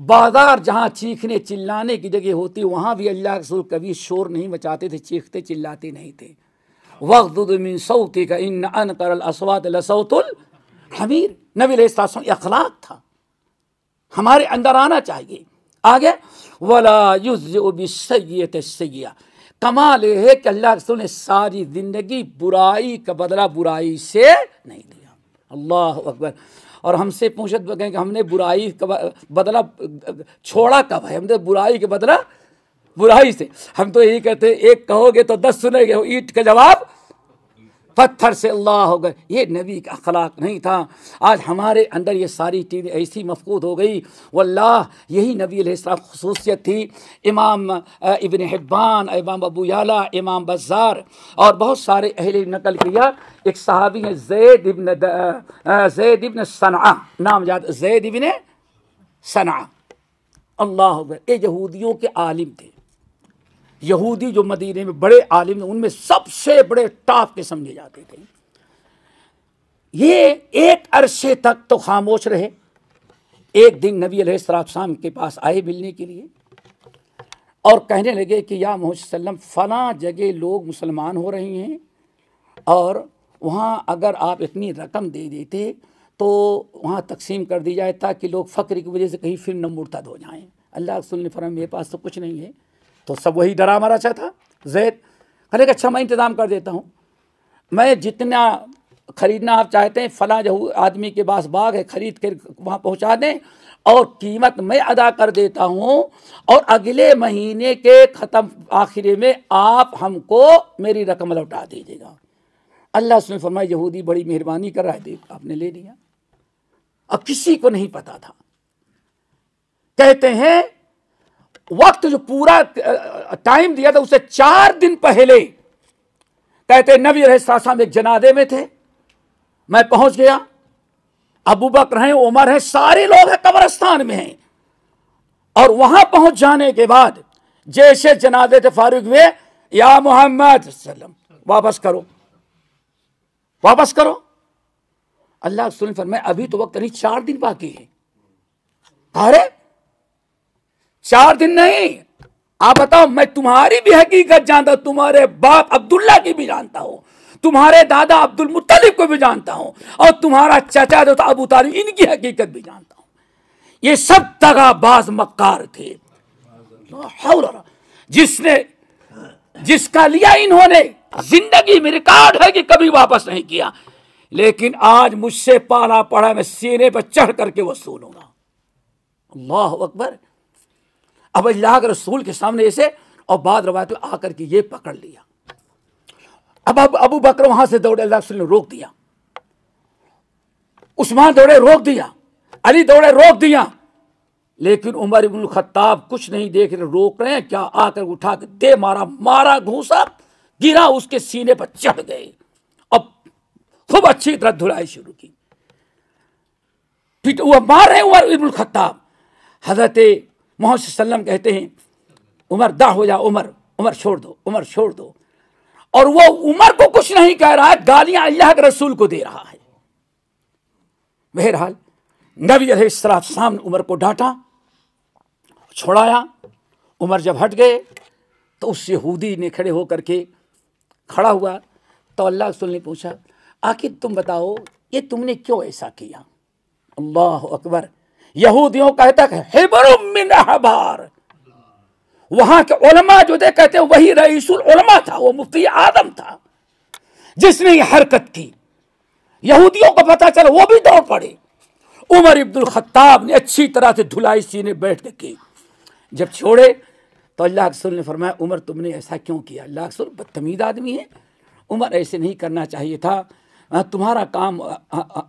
बाज़ार जहाँ चीखने चिल्लाने की जगह होती, वहाँ भी अल्लाह रसूल कभी शोर नहीं मचाते थे, चीखते चिल्लाते नहीं थे। वक्त मिन सऊती का इन अन करल असवात लसौतुल हमीर। नबी अखलाक था। हमारे अंदर आना चाहिए। आगे, वला युजत सैया कमाल है कि अल्लाह रसूल ने सारी ज़िंदगी बुराई का बदला बुराई से नहीं दिया अल्लाह अकबर। और हमसे पूछत कि हमने बुराई का बदला छोड़ा कब है? हमने बुराई के बदला बुराई से। हम तो यही कहते हैं, एक कहोगे तो दस सुनेगे ईट का जवाब पत्थर से अल्लाह हो गए। ये नबी का अखलाक नहीं था। आज हमारे अंदर ये सारी चीज़ें ऐसी मफकूद हो गई। वल्लाह, यही नबी खसूसियत थी। इमाम इबन हिब्बान, इमाम अबू याला, इमाम बज़ार और बहुत सारे अहल नकल किया। एक सहाबी है जैद इबन जैद इबन सना नाम याद, जैद इबन सना अल्लाह हो गए। ये यहूदियों के आलिम थे। यहूदी जो मदीने में बड़े आलिम उनमें सबसे बड़े टॉप के समझे जाते थे। ये एक अरसे तक तो खामोश रहे। एक दिन नबी अलैहिस्सलाम के पास आए मिलने के लिए और कहने लगे कि, या मोहम्मद फ़ला जगह लोग मुसलमान हो रहे हैं और वहाँ अगर आप इतनी रकम दे देते तो वहाँ तकसीम कर दी जाए ताकि लोग फ़क्र की वजह से कहीं फिर न मुर्तद हो जाएँ। अल्लाह रसूल ने फरमा मेरे पास तो कुछ नहीं है। तो सब वही डरा मरा चा था जैद कहने अच्छा मैं इंतज़ाम कर देता हूँ। मैं जितना ख़रीदना आप चाहते हैं, फला जो आदमी के पास बाग है, ख़रीद कर वहाँ पहुँचा दें और कीमत मैं अदा कर देता हूँ और अगले महीने के ख़त्म आखिर में आप हमको मेरी रकम लौटा दीजिएगा। अल्लाह उसने फरमाया, यहूदी बड़ी मेहरबानी कर रहा है, देख, आपने ले लिया। अब किसी को नहीं पता था। कहते हैं वक्त जो पूरा टाइम दिया था, उसे चार दिन पहले कहते, नबी रहे एक जनादे में थे। मैं पहुँच गया। अबू बकर हैं, उमर है, सारे लोग हैं, कब्रस्तान में हैं। और वहाँ पहुँच जाने के बाद जैसे जनादे थे फारूक हुए या मोहम्मद वापस करो। वापस करो। अल्लाह सुन फर मैं अभी तो वक्त नहीं, चार दिन बाकी है। अरे चार दिन नहीं। आप बताओ, मैं तुम्हारी भी हकीकत जानता हूँ, तुम्हारे बाप अब्दुल्ला की भी जानता हूँ, तुम्हारे दादा अब्दुल मुत्तलिब को भी जानता हूँ, और तुम्हारा चाचा जो था अबू तालिब, इनकी हकीकत भी जानता हूँ। ये सब तगाबाज मक्कार थे। जिसने, जिसका लिया इन्होंने, ज़िंदगी में रिकॉर्ड है कि कभी वापस नहीं किया। लेकिन आज मुझसे पाला पड़ा, मैं सीने पर चढ़ करके वसूलूँगा अल्लाह अकबर। अब अल्लाह के रसूल के सामने ऐसे और बाद रवायत में आकर के ये पकड़ लिया। अब अब अबू बकर वहाँ से दौड़े, अल्लाह रसूल ने रोक दिया। उस्मान दौड़े, रोक दिया। अली दौड़े, रोक दिया। लेकिन उमर इब्न खत्ताब कुछ नहीं देख रहे, रोक रहे हैं, क्या आकर उठा के दे मारा मारा घूसा, गिरा उसके सीने पर चढ़ गए। अब खूब अच्छी तरह धुलाई शुरू की। फिर वह मार रहे उमर इब्न खत्ताब। हज़रत मोहम्मद कहते हैं, उमर दा हो जा, उमर उमर छोड़ दो, उमर छोड़ दो। और वो उमर को कुछ नहीं कह रहा है, गालियाँ अल्लाह के रसूल को दे रहा है। बहरहाल, नबी सामने उमर को डांटा, छोड़ाया। उमर जब हट गए तो उस यहूदी ने खड़े होकर के खड़ा हुआ। तो अल्लाह रसूल ने पूछा, आखिर तुम बताओ, ये तुमने क्यों ऐसा किया? अल्लाह अकबर यहूदियों कहता है वहाँ के उलमा जो दे कहते वही रईसुल उलमा था, वो मुफ्ती आदम था, जिसने ये हरकत की। यहूदियों को पता चला, वो भी दौड़ पड़े। उमर इब्दुल खत्ताब ने अच्छी तरह से धुलाई सीने बैठ के की। जब छोड़े तो अल्लाह रसूल ने फरमाया, उमर, तुमने ऐसा क्यों किया? अल्लाह रसूल, बदतमीज आदमी है। उमर ऐसे नहीं करना चाहिए था तुम्हारा काम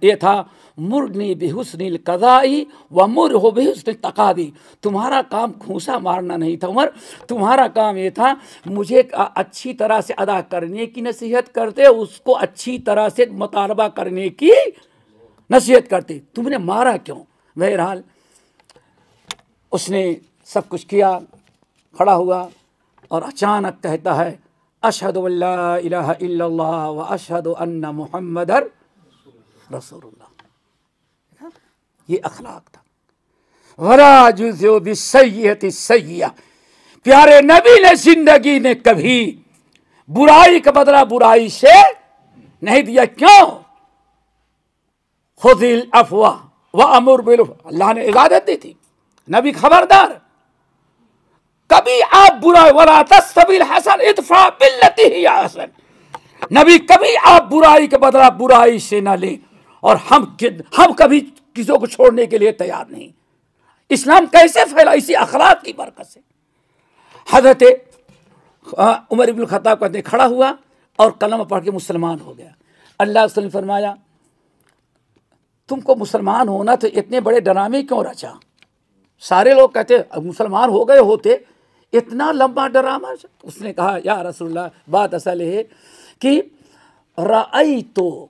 ये था, मुरनी बेहुसन कदाई व मुर हो बेहुसन तकादी। तुम्हारा काम खूसा मारना नहीं था, उमर। तुम्हारा काम ये था, मुझे अच्छी तरह से अदा करने की नसीहत करते, उसको अच्छी तरह से मुतालबा करने की नसीहत करते। तुमने मारा क्यों? बहरहाल, उसने सब कुछ किया, खड़ा हुआ और अचानक कहता है अशहद इल्लल्लाह व अशहद अन्न मोहम्मद रसूलुल्लाह ये अखलाक था वराजुज़ो सैया प्यारे नबी ने ज़िंदगी ने कभी बुराई का बदला बुराई से नहीं दिया क्यों खुदिल अफवाह व अमुर बिल अल्लाह ने इजाज़त दी थी नबी खबरदार कभी आप बुरा वला तस्वीर हसन इतफा बिल्लती ही हसन। नबी, कभी आप बुराई के बदला बुराई से ना ले और हम हम कभी किसी को छोड़ने के लिए तैयार नहीं। इस्लाम कैसे फैला? इसी अखलाक की बरकत से। हज़रत उमर इबन खताब कहते खड़ा हुआ और कलम पढ़ के मुसलमान हो गया। अल्लाह ने फरमाया, तुमको मुसलमान होना तो इतने बड़े डरामे क्यों रचा? सारे लोग कहते मुसलमान हो गए होते इतना लंबा ड्रामा उसने कहा, या रसुल्ला बात असल है कि रई तो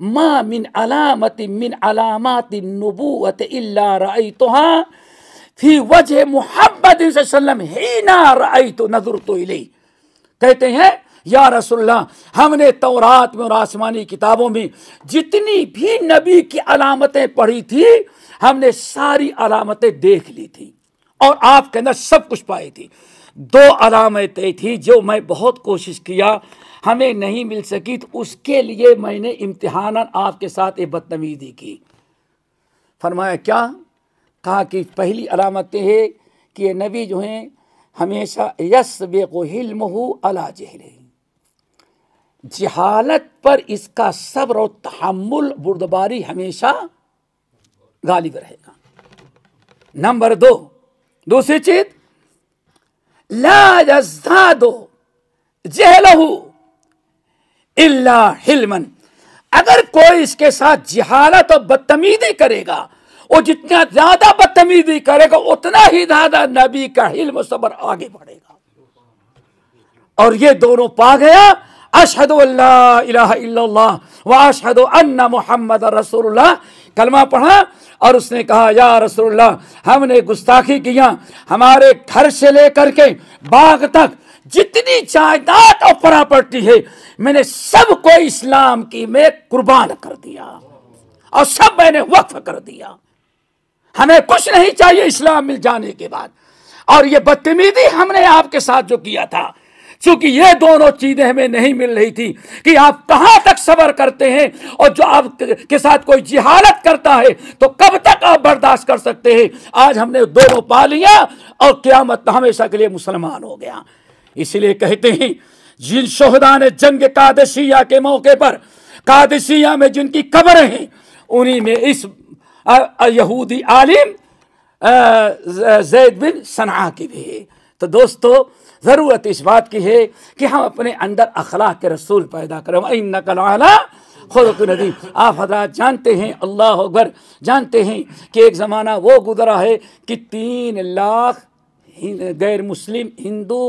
माँ मिन अलामत मिन अलामत नबूत इल्ला रई तो हाँ फ़ी वजह मोहम्मद ही ना रई तो नज़र तो कहते हैं, या रसुल्ला हमने तौरात में और आसमानी किताबों में जितनी भी नबी की अलामतें पढ़ी थी, हमने सारी अलामतें देख ली थी। और आपके अंदर सब कुछ पाई थी। दो अलामतें थी जो मैं बहुत कोशिश किया, हमें नहीं मिल सकी तो उसके लिए मैंने इम्तिहान आपके साथ एक बदतमीजी की। फरमाया, क्या? कहा कि, पहली अलामत है कि ये नबी जो हैं, हमेशा यस बेको हिलमहू अला जहरे। जहालत पर इसका सब्र और तहमुल बुरदबारी हमेशा गालिब रहेगा। नंबर दो दूसरी चीज़ ला दो जहलहू इल्ला हिलमन। अगर कोई इसके साथ जिहालत और बदतमीजी करेगा, वो जितना ज़्यादा बदतमीजी करेगा, उतना ही ज़्यादा नबी का हिल्म सबर आगे बढ़ेगा। और ये दोनों पा गया, अशहद व अशहद अन्ना मोहम्मद रसूलुल्लाह। कलमा पढ़ा और उसने कहा, या रसोल्ला हमने गुस्ताखी किया। हमारे घर से लेकर के बाग तक जितनी जायदाद और प्रॉपर्टी है, मैंने सबको इस्लाम की में कुर्बान कर दिया और सब मैंने वक्फ कर दिया। हमें कुछ नहीं चाहिए इस्लाम मिल जाने के बाद। और ये बदतमीजी हमने आपके साथ जो किया था क्योंकि ये दोनों चीज़ें हमें नहीं मिल रही थी कि आप कहाँ तक सबर करते हैं और जो आप के साथ कोई जिहालत करता है तो कब तक आप बर्दाश्त कर सकते हैं? आज हमने दोनों पा लिया और क्यामत हमेशा के लिए मुसलमान हो गया। इसलिए कहते हैं, जिन शोहदा ने जंग कादशिया के मौके पर, कादशिया में जिनकी कब्र हैं, उन्हीं में इस यहूदी आलिम जैद बिन सना की भी तो दोस्तों ज़रूरत इस बात की है कि हम अपने अंदर अखलाक के रसूल पैदा करें। इन नकल खुद नदी आप हजरात जानते हैं, अल्लाह अकबर जानते हैं कि एक ज़माना वो गुजरा है कि तीन लाख गैर मुस्लिम हिंदू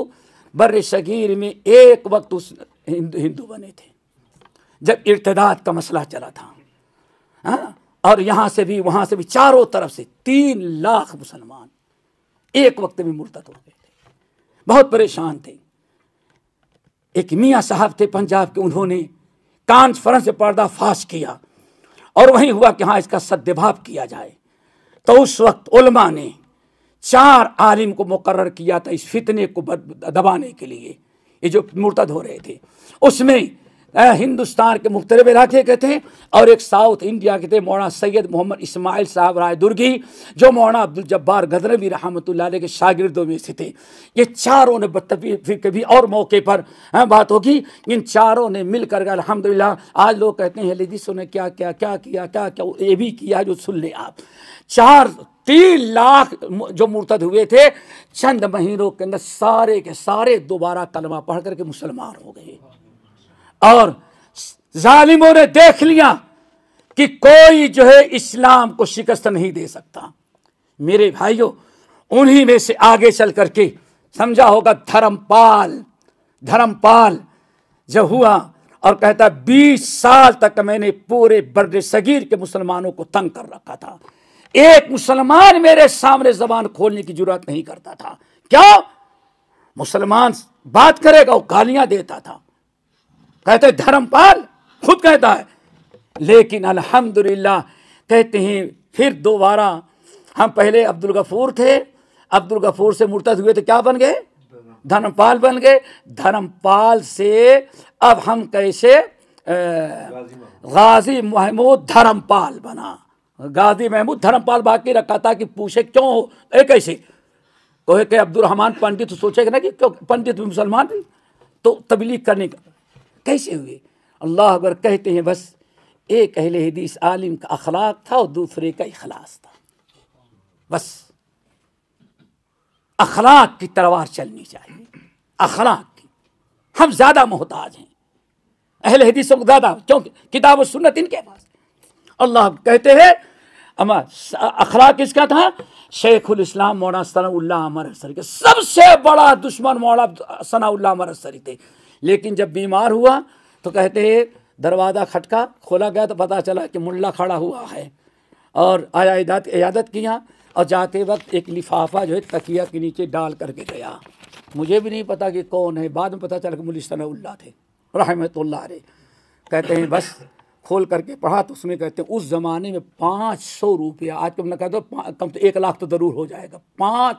बर शगीर में एक वक्त उस हिंदू बने थे, जब इर्तदाद का मसला चला था। हा? और यहाँ से भी, वहाँ से भी चारों तरफ़ से तीन लाख मुसलमान एक वक्त में मुर्तद हो गए। बहुत परेशान थे। एक मियाँ साहब थे पंजाब के, उन्होंने कॉन्फ्रेंस से पर्दाफाश किया और वहीं हुआ कि हाँ इसका सद्यभाव किया जाए। तो उस वक्त उलमा ने चार आलिम को मुकर किया था इस फितने को दबाने के लिए, ये जो मुर्तद हो रहे थे। उसमें हिंदुस्तान के मुख्तलिफ़ इलाके के थे और एक साउथ इंडिया के थे, मौलाना सैयद मोहम्मद इस्माइल साहब राय दुर्गी जो मौलाना अब्दुल जब्बार गदनबी रहमत के शागिर्दों में से थे। ये चारों ने फिर कभी और मौके पर बात होगी। इन चारों ने मिलकर अलहमदिल्ला आज लोग कहते हैं लेडीसों ने क्या क्या क्या किया, क्या क्या, ये भी किया जो सुन ले आप। चार, तीन लाख जो मुर्तद हुए थे, चंद महीनों के अंदर सारे के सारे दोबारा कलमा पढ़ करके मुसलमान हो गए। और जालिमों ने देख लिया कि कोई जो है इस्लाम को शिकस्त नहीं दे सकता। मेरे भाइयों, उन्हीं में से आगे चल करके समझा होगा धर्मपाल धर्मपाल जब हुआ और कहता, बीस साल तक मैंने पूरे बर्द सगीर के मुसलमानों को तंग कर रखा था। एक मुसलमान मेरे सामने जबान खोलने की ज़रूरत नहीं करता था। क्या? मुसलमान बात करेगा, वो गालियाँ देता था। कहते धर्मपाल खुद कहता है। लेकिन अल्हम्दुलिल्लाह, कहते हैं, फिर दोबारा हम पहले अब्दुल गफूर थे। अब्दुल गफूर से मुर्तद हुए तो क्या बन गए? धर्मपाल बन गए। धर्मपाल से अब हम कैसे गाजी महमूद धर्मपाल बना। गाजी महमूद धर्मपाल बाकी रखा था कि पूछे क्यों हो? एक कैसे? कहे है अब्दुलरहमान पंडित सोचेगा ना कि पंडित मुसलमान भी। तो तबलीग करने का। कैसे हुए? अल्लाह अकबर कहते हैं, बस एक अहले हदीस आलिम का अखलाक था और दूसरे का इखलास था। बस अखलाक की तलवार चलनी चाहिए। अखलाक की। हम ज़्यादा मोहताज हैं। अहल हदीसों को ज़्यादा, क्योंकि किताब और सुन्नत इनके पास। अल्लाह कहते हैं, अमा, अखलाक किसका था, शेखुल इस्लाम मौना सनाउल्ला अमर असरी के सबसे बड़ा दुश्मन मौला सनाउल्ला अमर असरी थे। लेकिन जब बीमार हुआ तो कहते हैं, दरवाज़ा खटका, खोला गया तो पता चला कि मुल्ला खड़ा हुआ है। और आया इदात, इयादत किया और जाते वक्त एक लिफाफा जो है तकिया के नीचे डाल करके गया। मुझे भी नहीं पता कि कौन है। बाद में पता चला कि मुलिसनाउल्ला थे। रहमतुल्ला रे कहते हैं, बस खोल करके पढ़ा तो उसमें कहते हैं, उस ज़माने में पाँच सौ रुपया, आज कम ना कह दो कम तो एक लाख तो ज़रूर हो जाएगा। पाँच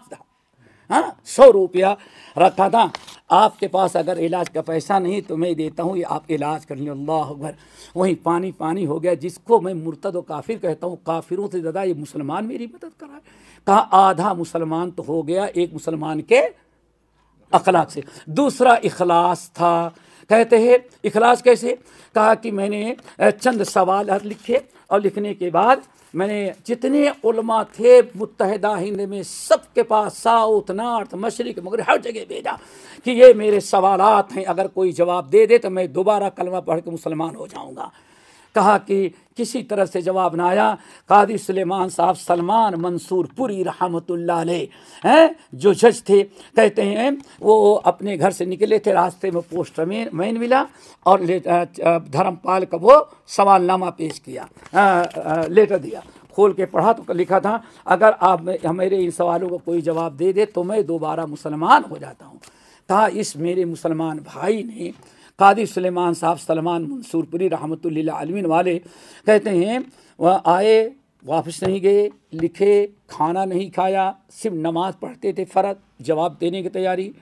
हाँ सौ रुपया रखा था। आपके पास अगर इलाज का पैसा नहीं तो मैं देता हूँ, ये आप इलाज कर लें अल्लाह अकबर। वहीं पानी पानी हो गया, जिसको मैं मुर्तद व काफिर कहता हूँ, काफिरों से ज़्यादा ये मुसलमान मेरी मदद कराए कहा, आधा मुसलमान तो हो गया एक मुसलमान के अखलाक से। दूसरा इखलास था कहते हैं, इखलास कैसे? कहा कि मैंने चंद सवाल लिखे और लिखने के बाद मैंने जितने उलमा थे मुतहदा हिंद में सबके पास साउथ, नॉर्थ, मशरक मगर हर जगह भेजा कि ये मेरे सवालात हैं, अगर कोई जवाब दे दे तो मैं दोबारा कलमा पढ़ के मुसलमान हो जाऊँगा। कहा कि किसी तरह से जवाब ना आया। कादी सुलेमान साहब, सलमान मंसूर पुरी रहमतुल्लाह हैं, जो जज थे, कहते हैं, वो अपने घर से निकले थे, रास्ते में पोस्ट मैन मैन मिला और धर्मपाल का वो सवालनामा पेश किया लेटर दिया, खोल के पढ़ा तो लिखा था, अगर आप मेरे इन सवालों को कोई जवाब दे दे तो मैं दोबारा मुसलमान हो जाता हूँ। कहा, इस मेरे मुसलमान भाई ने कादी सलेमान साहब सलमान मंसूरपुरी रहमतुल्लिन वाले कहते हैं, वह आए, वापस नहीं गए, लिखे, खाना नहीं खाया, सिर्फ़ नमाज़ पढ़ते थे फ़र्क जवाब देने की तैयारी।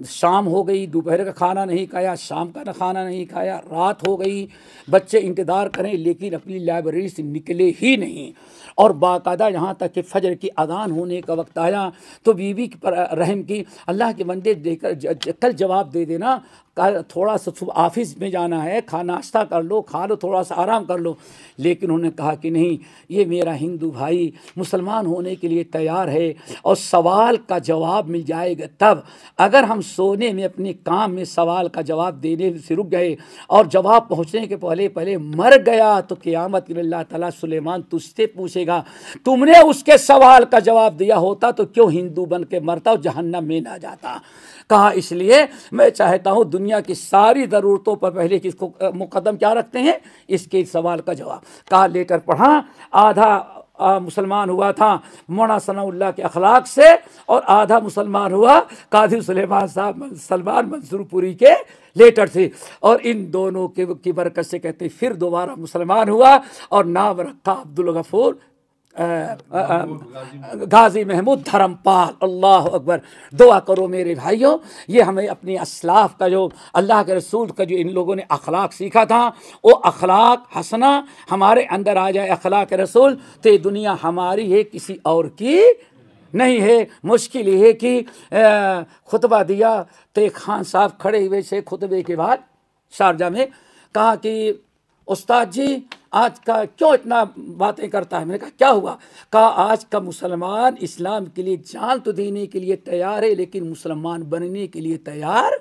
शाम हो गई, दोपहर का खाना नहीं खाया, शाम का खाना नहीं खाया, रात हो गई, बच्चे इंतज़ार करें, लेकिन अपनी लाइब्रेरी से निकले ही नहीं। और बाकायदा यहाँ तक कि फजर की अदान होने का वक्त आया तो बीवी पर, रहम की, अल्लाह के बंदे देकर कल जवाब दे देना कल थोड़ा सा सुबह ऑफ़िस में जाना है, खा, नाश्ता कर लो, खा लो, थोड़ा सा आराम कर लो। लेकिन उन्होंने कहा कि नहीं, ये मेरा हिंदू भाई मुसलमान होने के लिए तैयार है और सवाल का जवाब मिल जाएगा तब। अगर हम सोने में अपने काम में सवाल का जवाब देने से रुक गए और जवाब पहुँचने के पहले पहले मर गया तो क़ियामत में अल्लाह ताला सुलेमान तुझसे पूछेगा, तुमने उसके सवाल का जवाब दिया होता तो क्यों हिंदू बन के मरता और जहन्नम में ना जाता? कहा, इसलिए मैं चाहता हूँ दुनिया की सारी ज़रूरतों पर पहले किसको मुकदम क्या रखते हैं? इसके सवाल का जवाब। कहा, लेटर पढ़ा, आधा मुसलमान हुआ था मोना सनाउल्ला के अखलाक से, और आधा मुसलमान हुआ कादिर सलेमान साहब सलमान मंसूरपुरी के लेटर से। और इन दोनों के, की बरकत से कहते फिर दोबारा मुसलमान हुआ, और नाम रखा अब्दुल गफूर गाजी महमूद धर्मपाल, अल्लाह अकबर। दुआ करो मेरे भाइयों, ये हमें अपनी असलाफ का जो अल्लाह के रसूल का जो इन लोगों ने अखलाक सीखा था, वो अखलाक हंसना हमारे अंदर आ जाए अखलाक रसूल तो दुनिया हमारी है, किसी और की नहीं है। मुश्किल ये है कि खुतबा दिया तो खान साहब खड़े हुए से खुतबे के बाद शारजा में कहा कि, उस्ताद जी आज का क्यों इतना बातें करता है? मैंने कहा, क्या हुआ? कहा, आज का मुसलमान इस्लाम के लिए जान तो देने के लिए तैयार है, लेकिन मुसलमान बनने के लिए तैयार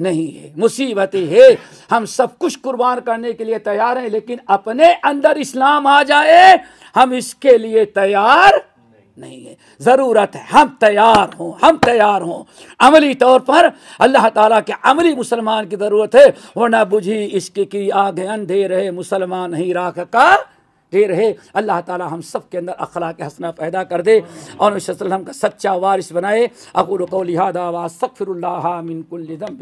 नहीं है। मुसीबत है। हम सब कुछ कुर्बान करने के लिए तैयार हैं, लेकिन अपने अंदर इस्लाम आ जाए, हम इसके लिए तैयार नहीं है। ज़रूरत है। हम तैयार हों, हम तैयार हों। अमली तौर पर अल्लाह ताला के अमली मुसलमान की ज़रूरत है, वरना बुझी इसके की आगे अंधे रहे, मुसलमान ही राख का दे रहे। अल्लाह ताला हम सब के अंदर अखलाक हसना पैदा कर दे और वसल्लम का सच्चा वारिस बनाए। अकुल को लिहादा वा सफ़िर मिन कुल्ल दम